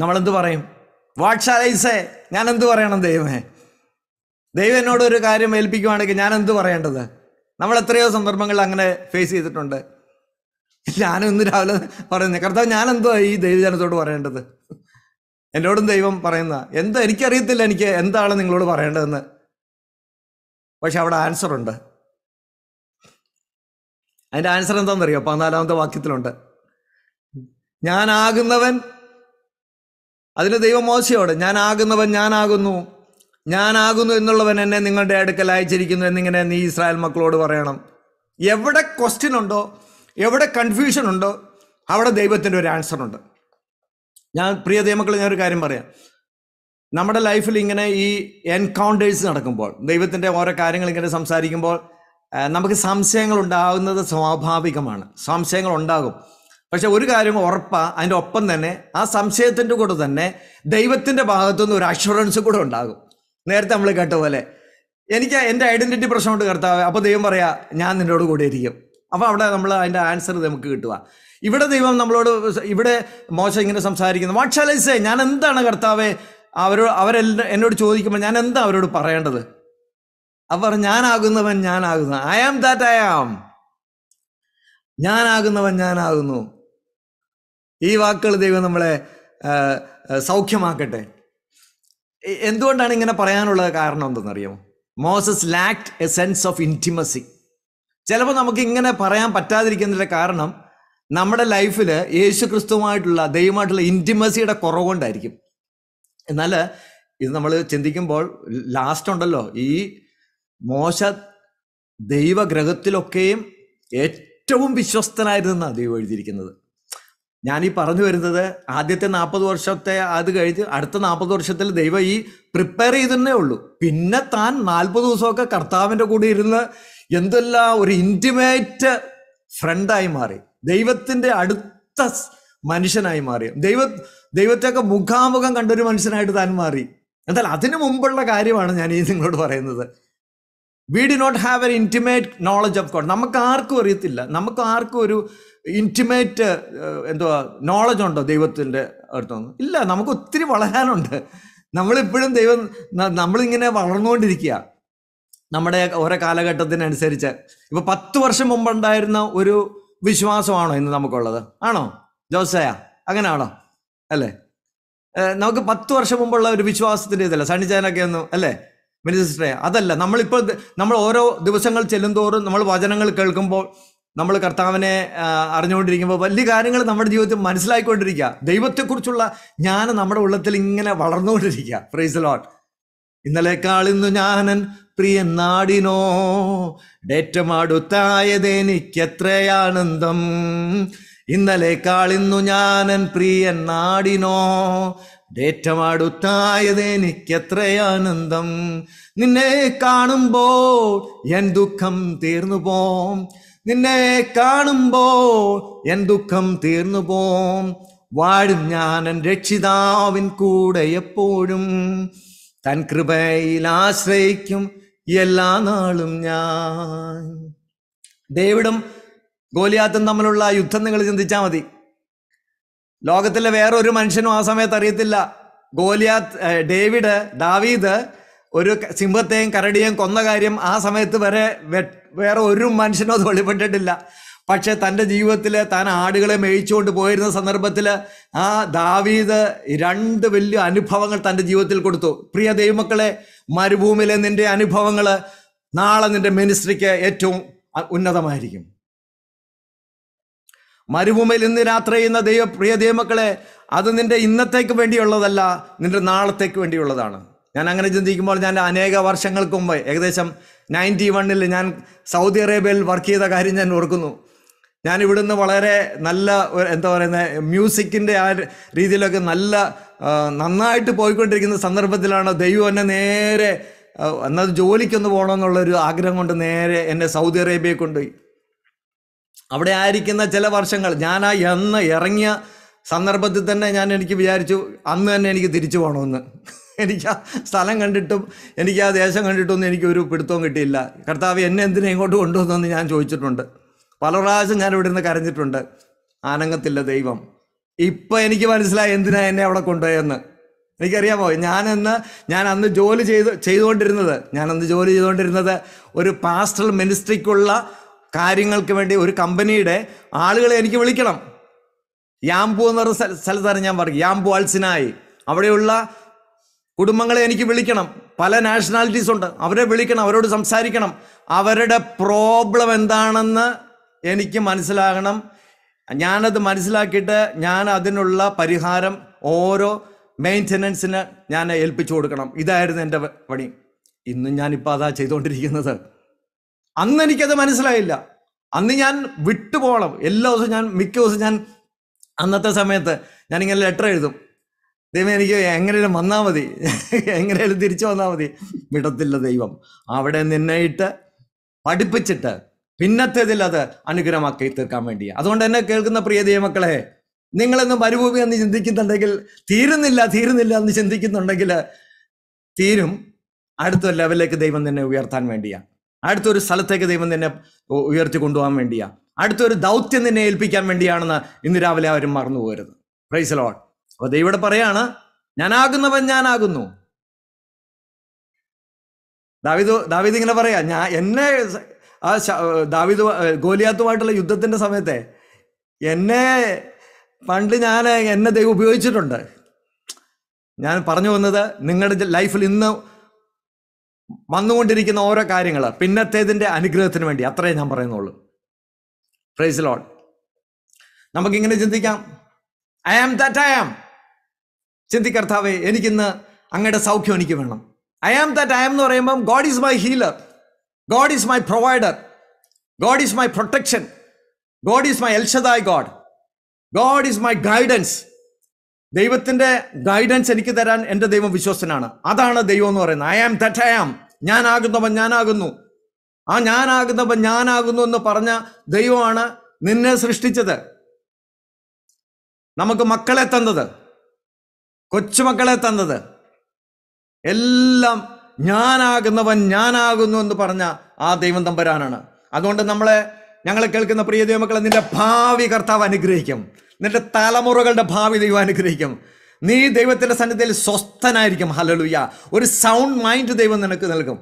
നമ്മളെന്ത് പറയും? വാട്സാലൈസേ ഞാൻ എന്ത് പറയണം ദൈവമേ? ദൈവം എന്നോട് ഒരു കാര്യം ഏൽപ്പിക്കുവാണെങ്കിൽ ഞാൻ എന്ത് പറയേണ്ടത്? നമ്മൾ എത്രയോ സന്ദർഭങ്ങൾ അങ്ങനെ ഫേസ് ചെയ്തിട്ടുണ്ട്. ഞാനും ഇന്ന് രാവിലെ പറയുന്നത് കർത്താവ് ഞാൻ എന്തോ ഈ ദൈവജനത്തോട് പറയേണ്ടത്? എന്നോടും ദൈവം പറയുന്ന എന്താ എനിക്കറിയത്തില്ല എനിക്ക് എന്താണ് നിങ്ങളോട് പറയേണ്ടതെന്ന്. പക്ഷെ അവിടെ ആൻസർ ഉണ്ട്. അതിന്റെ ആൻസർ എന്താണെന്നറിയോ? പതിനാലാമത്തെ വാക്യത്തിലുണ്ട്. ഞാനാകുന്നവൻ അതിന് ദൈവം മോശയോട് ഞാനാകുന്നവൻ ഞാനാകുന്നു. ഞാനാകുന്നു എന്നുള്ളവൻ എന്നെ നിങ്ങളുടെ അടുക്കൽ അയച്ചിരിക്കുന്നു എന്നിങ്ങനെ നീ ഇസ്രായേൽ മക്കളോട് പറയണം. എവിടെ ക്വസ്റ്റ്യൻ ഉണ്ടോ എവിടെ കൺഫ്യൂഷൻ ഉണ്ടോ അവിടെ ദൈവത്തിന്റെ ഒരു ആൻസർ ഉണ്ട്. ഞാൻ പ്രിയ ദൈവമക്കൾ ഞാനൊരു കാര്യം പറയാം. നമ്മുടെ ലൈഫിൽ ഇങ്ങനെ ഈ എൻകൗണ്ടേഴ്സ് നടക്കുമ്പോൾ ദൈവത്തിന്റെ ഓരോ കാര്യങ്ങൾ ഇങ്ങനെ സംസാരിക്കുമ്പോൾ നമുക്ക് സംശയങ്ങൾ ഉണ്ടാകുന്നത് സ്വാഭാവികമാണ്. സംശയങ്ങൾ ഉണ്ടാകും. പക്ഷെ ഒരു കാര്യം ഉറപ്പാ അതിന്റെ ഒപ്പം തന്നെ ആ സംശയത്തിന്റെ കൂടെ തന്നെ ദൈവത്തിന്റെ ഭാഗത്തുനിന്ന് ഒരു അഷുറൻസ് കൂടെ ഉണ്ടാകും. നേരത്തെ നമ്മൾ കേട്ട പോലെ എനിക്ക് എന്റെ ഐഡന്റിറ്റി പ്രശ്നമുണ്ട് കർത്താവ് അപ്പോൾ ദൈവം പറയാ ഞാൻ നിന്നോട് കൂടെ ഇരിക്കും. അപ്പോൾ അവിടെ നമ്മൾ അതിന്റെ ആൻസർ നമുക്ക് കിട്ടുക ഇവിടെ ദൈവം നമ്മളോട് ഇവിടെ മോശം ഇങ്ങനെ സംസാരിക്കുന്നു. വാട്ട് ഞാൻ എന്താണ് കർത്താവെ അവരോ അവരെല്ലാം എന്നോട് ചോദിക്കുമ്പോൾ ഞാൻ എന്താ അവരോട് പറയേണ്ടത്? അവർ ഞാനാകുന്നവൻ ഞാനാകുന്നു. I am that I am ഞാനാകുന്നവൻ ഞാനാകുന്നു. ഈ വാക്കുകൾ ദൈവം നമ്മളെ സൗഖ്യമാക്കട്ടെ. എന്തുകൊണ്ടാണ് ഇങ്ങനെ പറയാനുള്ള കാരണം എന്തെന്നറിയാമോ? Moses lacked a sense of intimacy ചിലപ്പോൾ നമുക്ക് ഇങ്ങനെ പറയാൻ പറ്റാതിരിക്കുന്നതിന്റെ കാരണം നമ്മുടെ ലൈഫിൽ യേശു ക്രിസ്തുവുമായിട്ടുള്ള ദൈവമായിട്ടുള്ള ഇന്റിമസിയുടെ കുറവുകൊണ്ടായിരിക്കും. എന്നാൽ ഇത് നമ്മൾ ചിന്തിക്കുമ്പോൾ ലാസ്റ്റ് ഉണ്ടല്ലോ ഈ മോശ ദൈവഗ്രഹത്തിലൊക്കെയും ഏറ്റവും വിശ്വസ്തനായിരുന്നാണ് ദൈവം എഴുതിയിരിക്കുന്നത്. ഞാൻ ഈ പറഞ്ഞു വരുന്നത് ആദ്യത്തെ നാൽപ്പത് വർഷത്തെ അത് കഴിഞ്ഞ് അടുത്ത നാൽപ്പത് വർഷത്തിൽ ദൈവം ഈ പ്രിപ്പയർ ചെയ്തതന്നെ ഉള്ളൂ. പിന്നെ താൻ നാൽപ്പത് ദിവസമൊക്കെ കർത്താവിന്റെ കൂടെ ഇരുന്ന് എന്തെല്ലാം ഒരു ഇന്റിമേറ്റ് ഫ്രണ്ടായി മാറി. ദൈവത്തിന്റെ അടുത്ത മനുഷ്യനായി മാറി. ദൈവ ദൈവത്തെയൊക്കെ മുഖാമുഖം കണ്ടൊരു മനുഷ്യനായിട്ട് താൻ മാറി. എന്നാൽ അതിനു മുമ്പുള്ള കാര്യമാണ് ഞാൻ ഈ നിങ്ങളോട് പറയുന്നത്. We did not have an intimate knowledge of God നമുക്ക് ആർക്കും അറിയത്തില്ല. നമുക്ക് ആർക്കും ഒരു ഇന്റിമേറ്റ് എന്തുവാ നോളജ് ഉണ്ടോ ദൈവത്തിന്റെ അടുത്തൊന്നും? ഇല്ല നമുക്ക് ഒത്തിരി വളരാനുണ്ട്. നമ്മളിപ്പോഴും ദൈവം നമ്മളിങ്ങനെ വളർന്നുകൊണ്ടിരിക്കുക നമ്മുടെ ഓരോ കാലഘട്ടത്തിനനുസരിച്ച്. ഇപ്പൊ പത്ത് വർഷം മുമ്പുണ്ടായിരുന്ന ഒരു വിശ്വാസമാണോ ഇന്ന് നമുക്കുള്ളത്? ആണോ? ജോസയ അങ്ങനെയാണോ? അല്ലേ? നമുക്ക് പത്ത് വർഷം മുമ്പുള്ള ഒരു വിശ്വാസത്തിന്റെ ഇതല്ല സണ്ണിച്ചാനൊക്കെ ഒന്നും അല്ലേ? മിനിസിസ്റ്ററെ അതല്ല നമ്മളിപ്പോൾ നമ്മൾ ഓരോ ദിവസങ്ങൾ ചെല്ലുന്തോറും നമ്മൾ വചനങ്ങൾ കേൾക്കുമ്പോൾ നമ്മൾ കർത്താവിനെ അറിഞ്ഞുകൊണ്ടിരിക്കുമ്പോൾ വലിയ കാര്യങ്ങൾ നമ്മുടെ ജീവിതത്തിൽ മനസ്സിലായിക്കൊണ്ടിരിക്കുക. ദൈവത്തെക്കുറിച്ചുള്ള ജ്ഞാനം നമ്മുടെ ഉള്ളത്തിൽ ഇങ്ങനെ വളർന്നുകൊണ്ടിരിക്കുക. പ്രൈസ് ലോട്ട് ഇന്നലേക്കാൾ ഇന്നു ഞാനൻ പ്രിയ നാടിനോ ഡേറ്റമടുത്തായതെനിക്കെത്രയാനന്ദം ഇന്നലേക്കാൾ ഇന്നു ഞാനൻ പ്രിയ നാടിനോ ഡേറ്റമടുത്തായതെനിക്കെത്രയാനന്ദം നിന്നെ കാണുമ്പോൾ എൻ ദുഃഖം തീർന്നു പോം. നിന്നെ കാണുമ്പോൾ എൻ ദുഃഖം തീർന്നു പോം. വാഴും ഞാനൻ രക്ഷിതാവിൻ കൂടെ എപ്പോഴും. തൻ കൃപയിൽ ആശ്രയിക്കും എല്ലാ നാളും ഞാൻ. ഡേവിഡും ഗോലിയാത്തും തമ്മിലുള്ള യുദ്ധം നിങ്ങൾ ചിന്തിച്ചാൽ മതി. ലോകത്തിലെ വേറൊരു മനുഷ്യനും ആ സമയത്ത് അറിയത്തില്ല. ഗോലിയാത്ത് ഡേവിഡ് ദാവീദ് ഒരു സിംഹത്തെയും കരടിയെയും കൊന്ന കാര്യം ആ സമയത്ത് വരെ വേറെ ഒരു മനുഷ്യനും അത് വെളിപ്പെട്ടിട്ടില്ല. പക്ഷെ തന്റെ ജീവിതത്തിൽ താൻ ആടുകളെ മേയിച്ചുകൊണ്ട് പോയിരുന്ന സന്ദർഭത്തിൽ ആ ദാവീദ് രണ്ട് വലിയ അനുഭവങ്ങൾ തന്റെ ജീവിതത്തിൽ കൊടുത്തു. പ്രിയ ദൈവമക്കളെ മരുഭൂമിയിലെ നിന്റെ അനുഭവങ്ങൾ നാളെ നിന്റെ മിനിസ്ട്രിക്ക് ഏറ്റവും ഉന്നതമായിരിക്കും. മരുഭൂമിയിൽ ഇന്ന് യാത്ര ചെയ്യുന്ന ദൈവ പ്രിയ ദൈവമക്കളെ അത് നിന്റെ ഇന്നത്തേക്ക് വേണ്ടിയുള്ളതല്ല നിന്റെ നാളത്തേക്ക് വേണ്ടിയുള്ളതാണ്. ഞാൻ അങ്ങനെ ചിന്തിക്കുമ്പോൾ ഞാൻ അനേക വർഷങ്ങൾക്ക് മുമ്പ് ഏകദേശം നയന്റി വണ്ണിൽ ഞാൻ സൗദി അറേബ്യയിൽ വർക്ക് ചെയ്ത കാര്യം ഞാൻ ഓർക്കുന്നു. ഞാൻ ഇവിടുന്ന് വളരെ നല്ല എന്താ പറയുന്നത് മ്യൂസിക്കിന്റെ ആ രീതിയിലൊക്കെ നല്ല നന്നായിട്ട് പോയിക്കൊണ്ടിരിക്കുന്ന സന്ദർഭത്തിലാണ് ദൈവം എന്നെ നേരെ എന്നാൽ ജോലിക്കൊന്ന് പോകണമെന്നുള്ളൊരു ആഗ്രഹം കൊണ്ട് നേരെ എന്നെ സൗദി അറേബ്യയെ കൊണ്ടുപോയി. അവിടെ ആയിരിക്കുന്ന ചില വർഷങ്ങൾ. ഞാൻ ആ എന്ന് ഇറങ്ങിയ സന്ദർഭത്തിൽ തന്നെ ഞാൻ എനിക്ക് വിചാരിച്ചു അന്ന് തന്നെ എനിക്ക് തിരിച്ചു പോകണമെന്ന്. എനിക്ക് ആ സ്ഥലം കണ്ടിട്ടും എനിക്ക് ആ ദേശം കണ്ടിട്ടൊന്നും എനിക്ക് ഒരു പിടുത്തവും കിട്ടിയില്ല. കർത്താവ് എന്നെ എന്തിനാ ഇങ്ങോട്ട് കൊണ്ടുവന്നെന്ന് ഞാൻ ചോദിച്ചിട്ടുണ്ട്. പല പ്രാവശ്യം ഞാൻ ഇവിടെ നിന്ന് കരഞ്ഞിട്ടുണ്ട്. ആനങ്ങത്തില്ല ദൈവം. ഇപ്പം എനിക്ക് മനസ്സിലായി എന്തിനാ എന്നെ അവിടെ കൊണ്ടുപോയെന്ന്. എനിക്കറിയാമോ ഞാനെന്ന് ഞാൻ അന്ന് ജോലി ചെയ്ത് ചെയ്തുകൊണ്ടിരുന്നത് ഞാൻ അന്ന് ജോലി ചെയ്തുകൊണ്ടിരുന്നത് ഒരു പാസ്റ്റൽ മിനിസ്ട്രിക്കുള്ള കാര്യങ്ങൾക്ക് വേണ്ടി ഒരു കമ്പനിയുടെ ആളുകളെ എനിക്ക് വിളിക്കണം. യാംബു എന്ന് പറഞ്ഞ സ്ഥല- സ്ഥലത്താണ് ഞാൻ പറയും യാംബു അൾസിനായി അവിടെയുള്ള കുടുംബങ്ങളെ എനിക്ക് വിളിക്കണം. പല നാഷണാലിറ്റീസ് ഉണ്ട്. അവരെ വിളിക്കണം അവരോട് സംസാരിക്കണം. അവരുടെ പ്രോബ്ലം എന്താണെന്ന് എനിക്ക് മനസ്സിലാകണം. ഞാനത് മനസ്സിലാക്കിയിട്ട് ഞാൻ അതിനുള്ള പരിഹാരം ഓരോ മെയിന്റനൻസിന് ഞാൻ ഏൽപ്പിച്ചു കൊടുക്കണം. ഇതായിരുന്നു എന്റെ പണി. ഇന്നും ഞാനിപ്പോൾ അതാ ചെയ്തുകൊണ്ടിരിക്കുന്നത്. അന്ന് എനിക്കത് മനസ്സിലായില്ല. അന്ന് ഞാൻ വിട്ടുപോകണം. എല്ലാ ദിവസവും ഞാൻ മിക്ക ദിവസവും ഞാൻ അന്നത്തെ സമയത്ത് ഇങ്ങനെ ലെറ്റർ എഴുതും. ദൈവം എനിക്ക് എങ്ങനെയും വന്നാൽ മതി. എങ്ങനെയും തിരിച്ചു വന്നാൽ മതി. വിടത്തില്ല ദൈവം. അവിടെ നിന്നെയിട്ട് പഠിപ്പിച്ചിട്ട് പിന്നത്തേതിൽ അത് അനുഗ്രഹമാക്കി തീർക്കാൻ വേണ്ടിയാ. അതുകൊണ്ട് എന്നെ കേൾക്കുന്ന പ്രിയ ദൈവമക്കളെ നിങ്ങളെന്ന് മരുഭൂമി എന്ന് ചിന്തിക്കുന്നുണ്ടെങ്കിൽ തീരുന്നില്ല തീരുന്നില്ല എന്ന് ചിന്തിക്കുന്നുണ്ടെങ്കിൽ തീരും. അടുത്ത ലെവലിലേക്ക് ദൈവം നിന്നെ ഉയർത്താൻ വേണ്ടിയാ. അടുത്തൊരു സ്ഥലത്തേക്ക് ദൈവം നിന്നെ ഉ- ഉയർത്തി കൊണ്ടുപോകാൻ വേണ്ടിയാ. അടുത്തൊരു ദൗത്യം നിന്നെ ഏൽപ്പിക്കാൻ വേണ്ടിയാണെന്ന് ഇന്ന് രാവിലെ അവരും മറന്നു പോരുത് പ്രൈസ് ലോൺ അപ്പൊ ദൈവം പറയാണ് ഞാനാകുന്നവൻ ഞാനാകുന്നു. ദാവിദ് ദാവിദ് ഇങ്ങനെ പറയാ ഞാൻ എന്നെ ആ ദാവിദ് ഗോലിയാത്തുമായിട്ടുള്ള യുദ്ധത്തിന്റെ സമയത്തെ എന്നെ പണ്ട് ഞാൻ എന്നെ ദൈവം ഉപയോഗിച്ചിട്ടുണ്ട്. ഞാൻ പറഞ്ഞു വന്നത് നിങ്ങളുടെ ലൈഫിൽ ഇന്ന് വന്നുകൊണ്ടിരിക്കുന്ന ഓരോ കാര്യങ്ങൾ പിന്നത്തേതിന്റെ അനുഗ്രഹത്തിന് വേണ്ടി. അത്രേ ഞാൻ പറയുന്നുള്ളൂ. പ്രൈസ് ലോഡ് നമുക്കിങ്ങനെ ചിന്തിക്കാം. I am that I am ചിന്തിക്കർത്താവേ എനിക്കിന്ന് അങ്ങയുടെ സൗഖ്യം എനിക്ക് വേണം. I am that I am എന്ന് പറയുമ്പം God is my healer God is my provider God is my protection God is my El Shaddai God God is my guidance ദൈവത്തിന്റെ guidance എനിക്ക് തരാൻ എന്റെ ദൈവം വിശ്വസനാണ് അതാണ് ദൈവം എന്ന് പറയുന്നത്. I am that I am ഞാനാകുന്നവൻ ഞാനാകുന്നു. ആ ഞാനാകുന്നവൻ ഞാനാകുന്നു എന്ന് പറഞ്ഞ ദൈവമാണ് നിന്നെ സൃഷ്ടിച്ചത്. നമുക്ക് മക്കളെ തന്നത്. കൊച്ചുമക്കളെ തന്നത്. എല്ലാം ഞാനാകുന്നവൻ ഞാനാകുന്നു എന്ന് പറഞ്ഞ ആ ദൈവം തമ്പരാനാണ്. അതുകൊണ്ട് നമ്മളെ ഞങ്ങളെ കേൾക്കുന്ന പ്രിയ ദൈവമക്കളെ നിന്റെ ഭാവി കർത്താവ് അനുഗ്രഹിക്കും. നിന്റെ തലമുറകളുടെ ഭാവി ദൈവം അനുഗ്രഹിക്കും. നീ ദൈവത്തിന്റെ സന്നിധിയിൽ സ്വസ്ഥനായിരിക്കും. ഹലലുയ ഒരു സൗണ്ട് മൈൻഡ് ദൈവം നിനക്ക് നൽകും.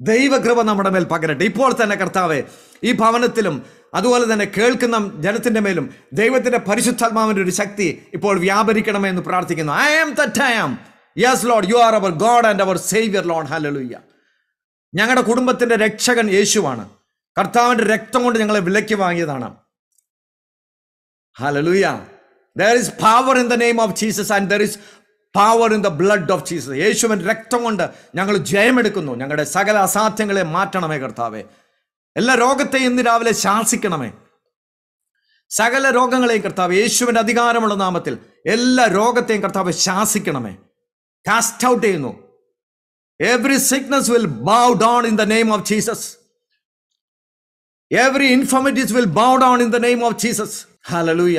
ദൈവകൃപ നമ്മുടെ മേൽ പകരട്ടെ. ഇപ്പോൾ തന്നെ കർത്താവെ ഈ ഭവനത്തിലും അതുപോലെ തന്നെ കേൾക്കുന്ന ജനത്തിന്റെ മേലും ദൈവത്തിന്റെ പരിശുദ്ധാത്മാവിന്റെ ഒരു ശക്തി ഇപ്പോൾ വ്യാപരിക്കണമേ എന്ന് പ്രാർത്ഥിക്കുന്നു. I am that I am yes Lord you are our God and our saviour Lord hallelujah ഞങ്ങളുടെ കുടുംബത്തിന്റെ രക്ഷകൻ യേശുവാണ്. കർത്താവിന്റെ രക്തം കൊണ്ട് ഞങ്ങളെ വിലയ്ക്ക് വാങ്ങിയതാണ്. Hallelujah there is power in the name of Jesus and there is power in the blood of Jesus യേശുവൻ രക്തം കൊണ്ട് ഞങ്ങൾ ജയമെടുക്കുന്നു. ഞങ്ങളുടെ സകല അസാധ്യങ്ങളെ മാറ്റണമേ കർത്താവെ. എല്ലാ രോഗത്തെയും ഇന്ന് രാവിലെ ശാസിക്കണമേ. സകല രോഗങ്ങളെയും കർത്താവ് യേശുവിന്റെ അധികാരമുള്ള നാമത്തിൽ എല്ലാ രോഗത്തെയും കർത്താവ് ശാസിക്കണമേ. കാസ്റ്റ് ഔട്ട് ചെയ്യുന്നു. Every sickness will bow down in the name of Jesus every infirmities will bow down in the name of Jesus hallelujah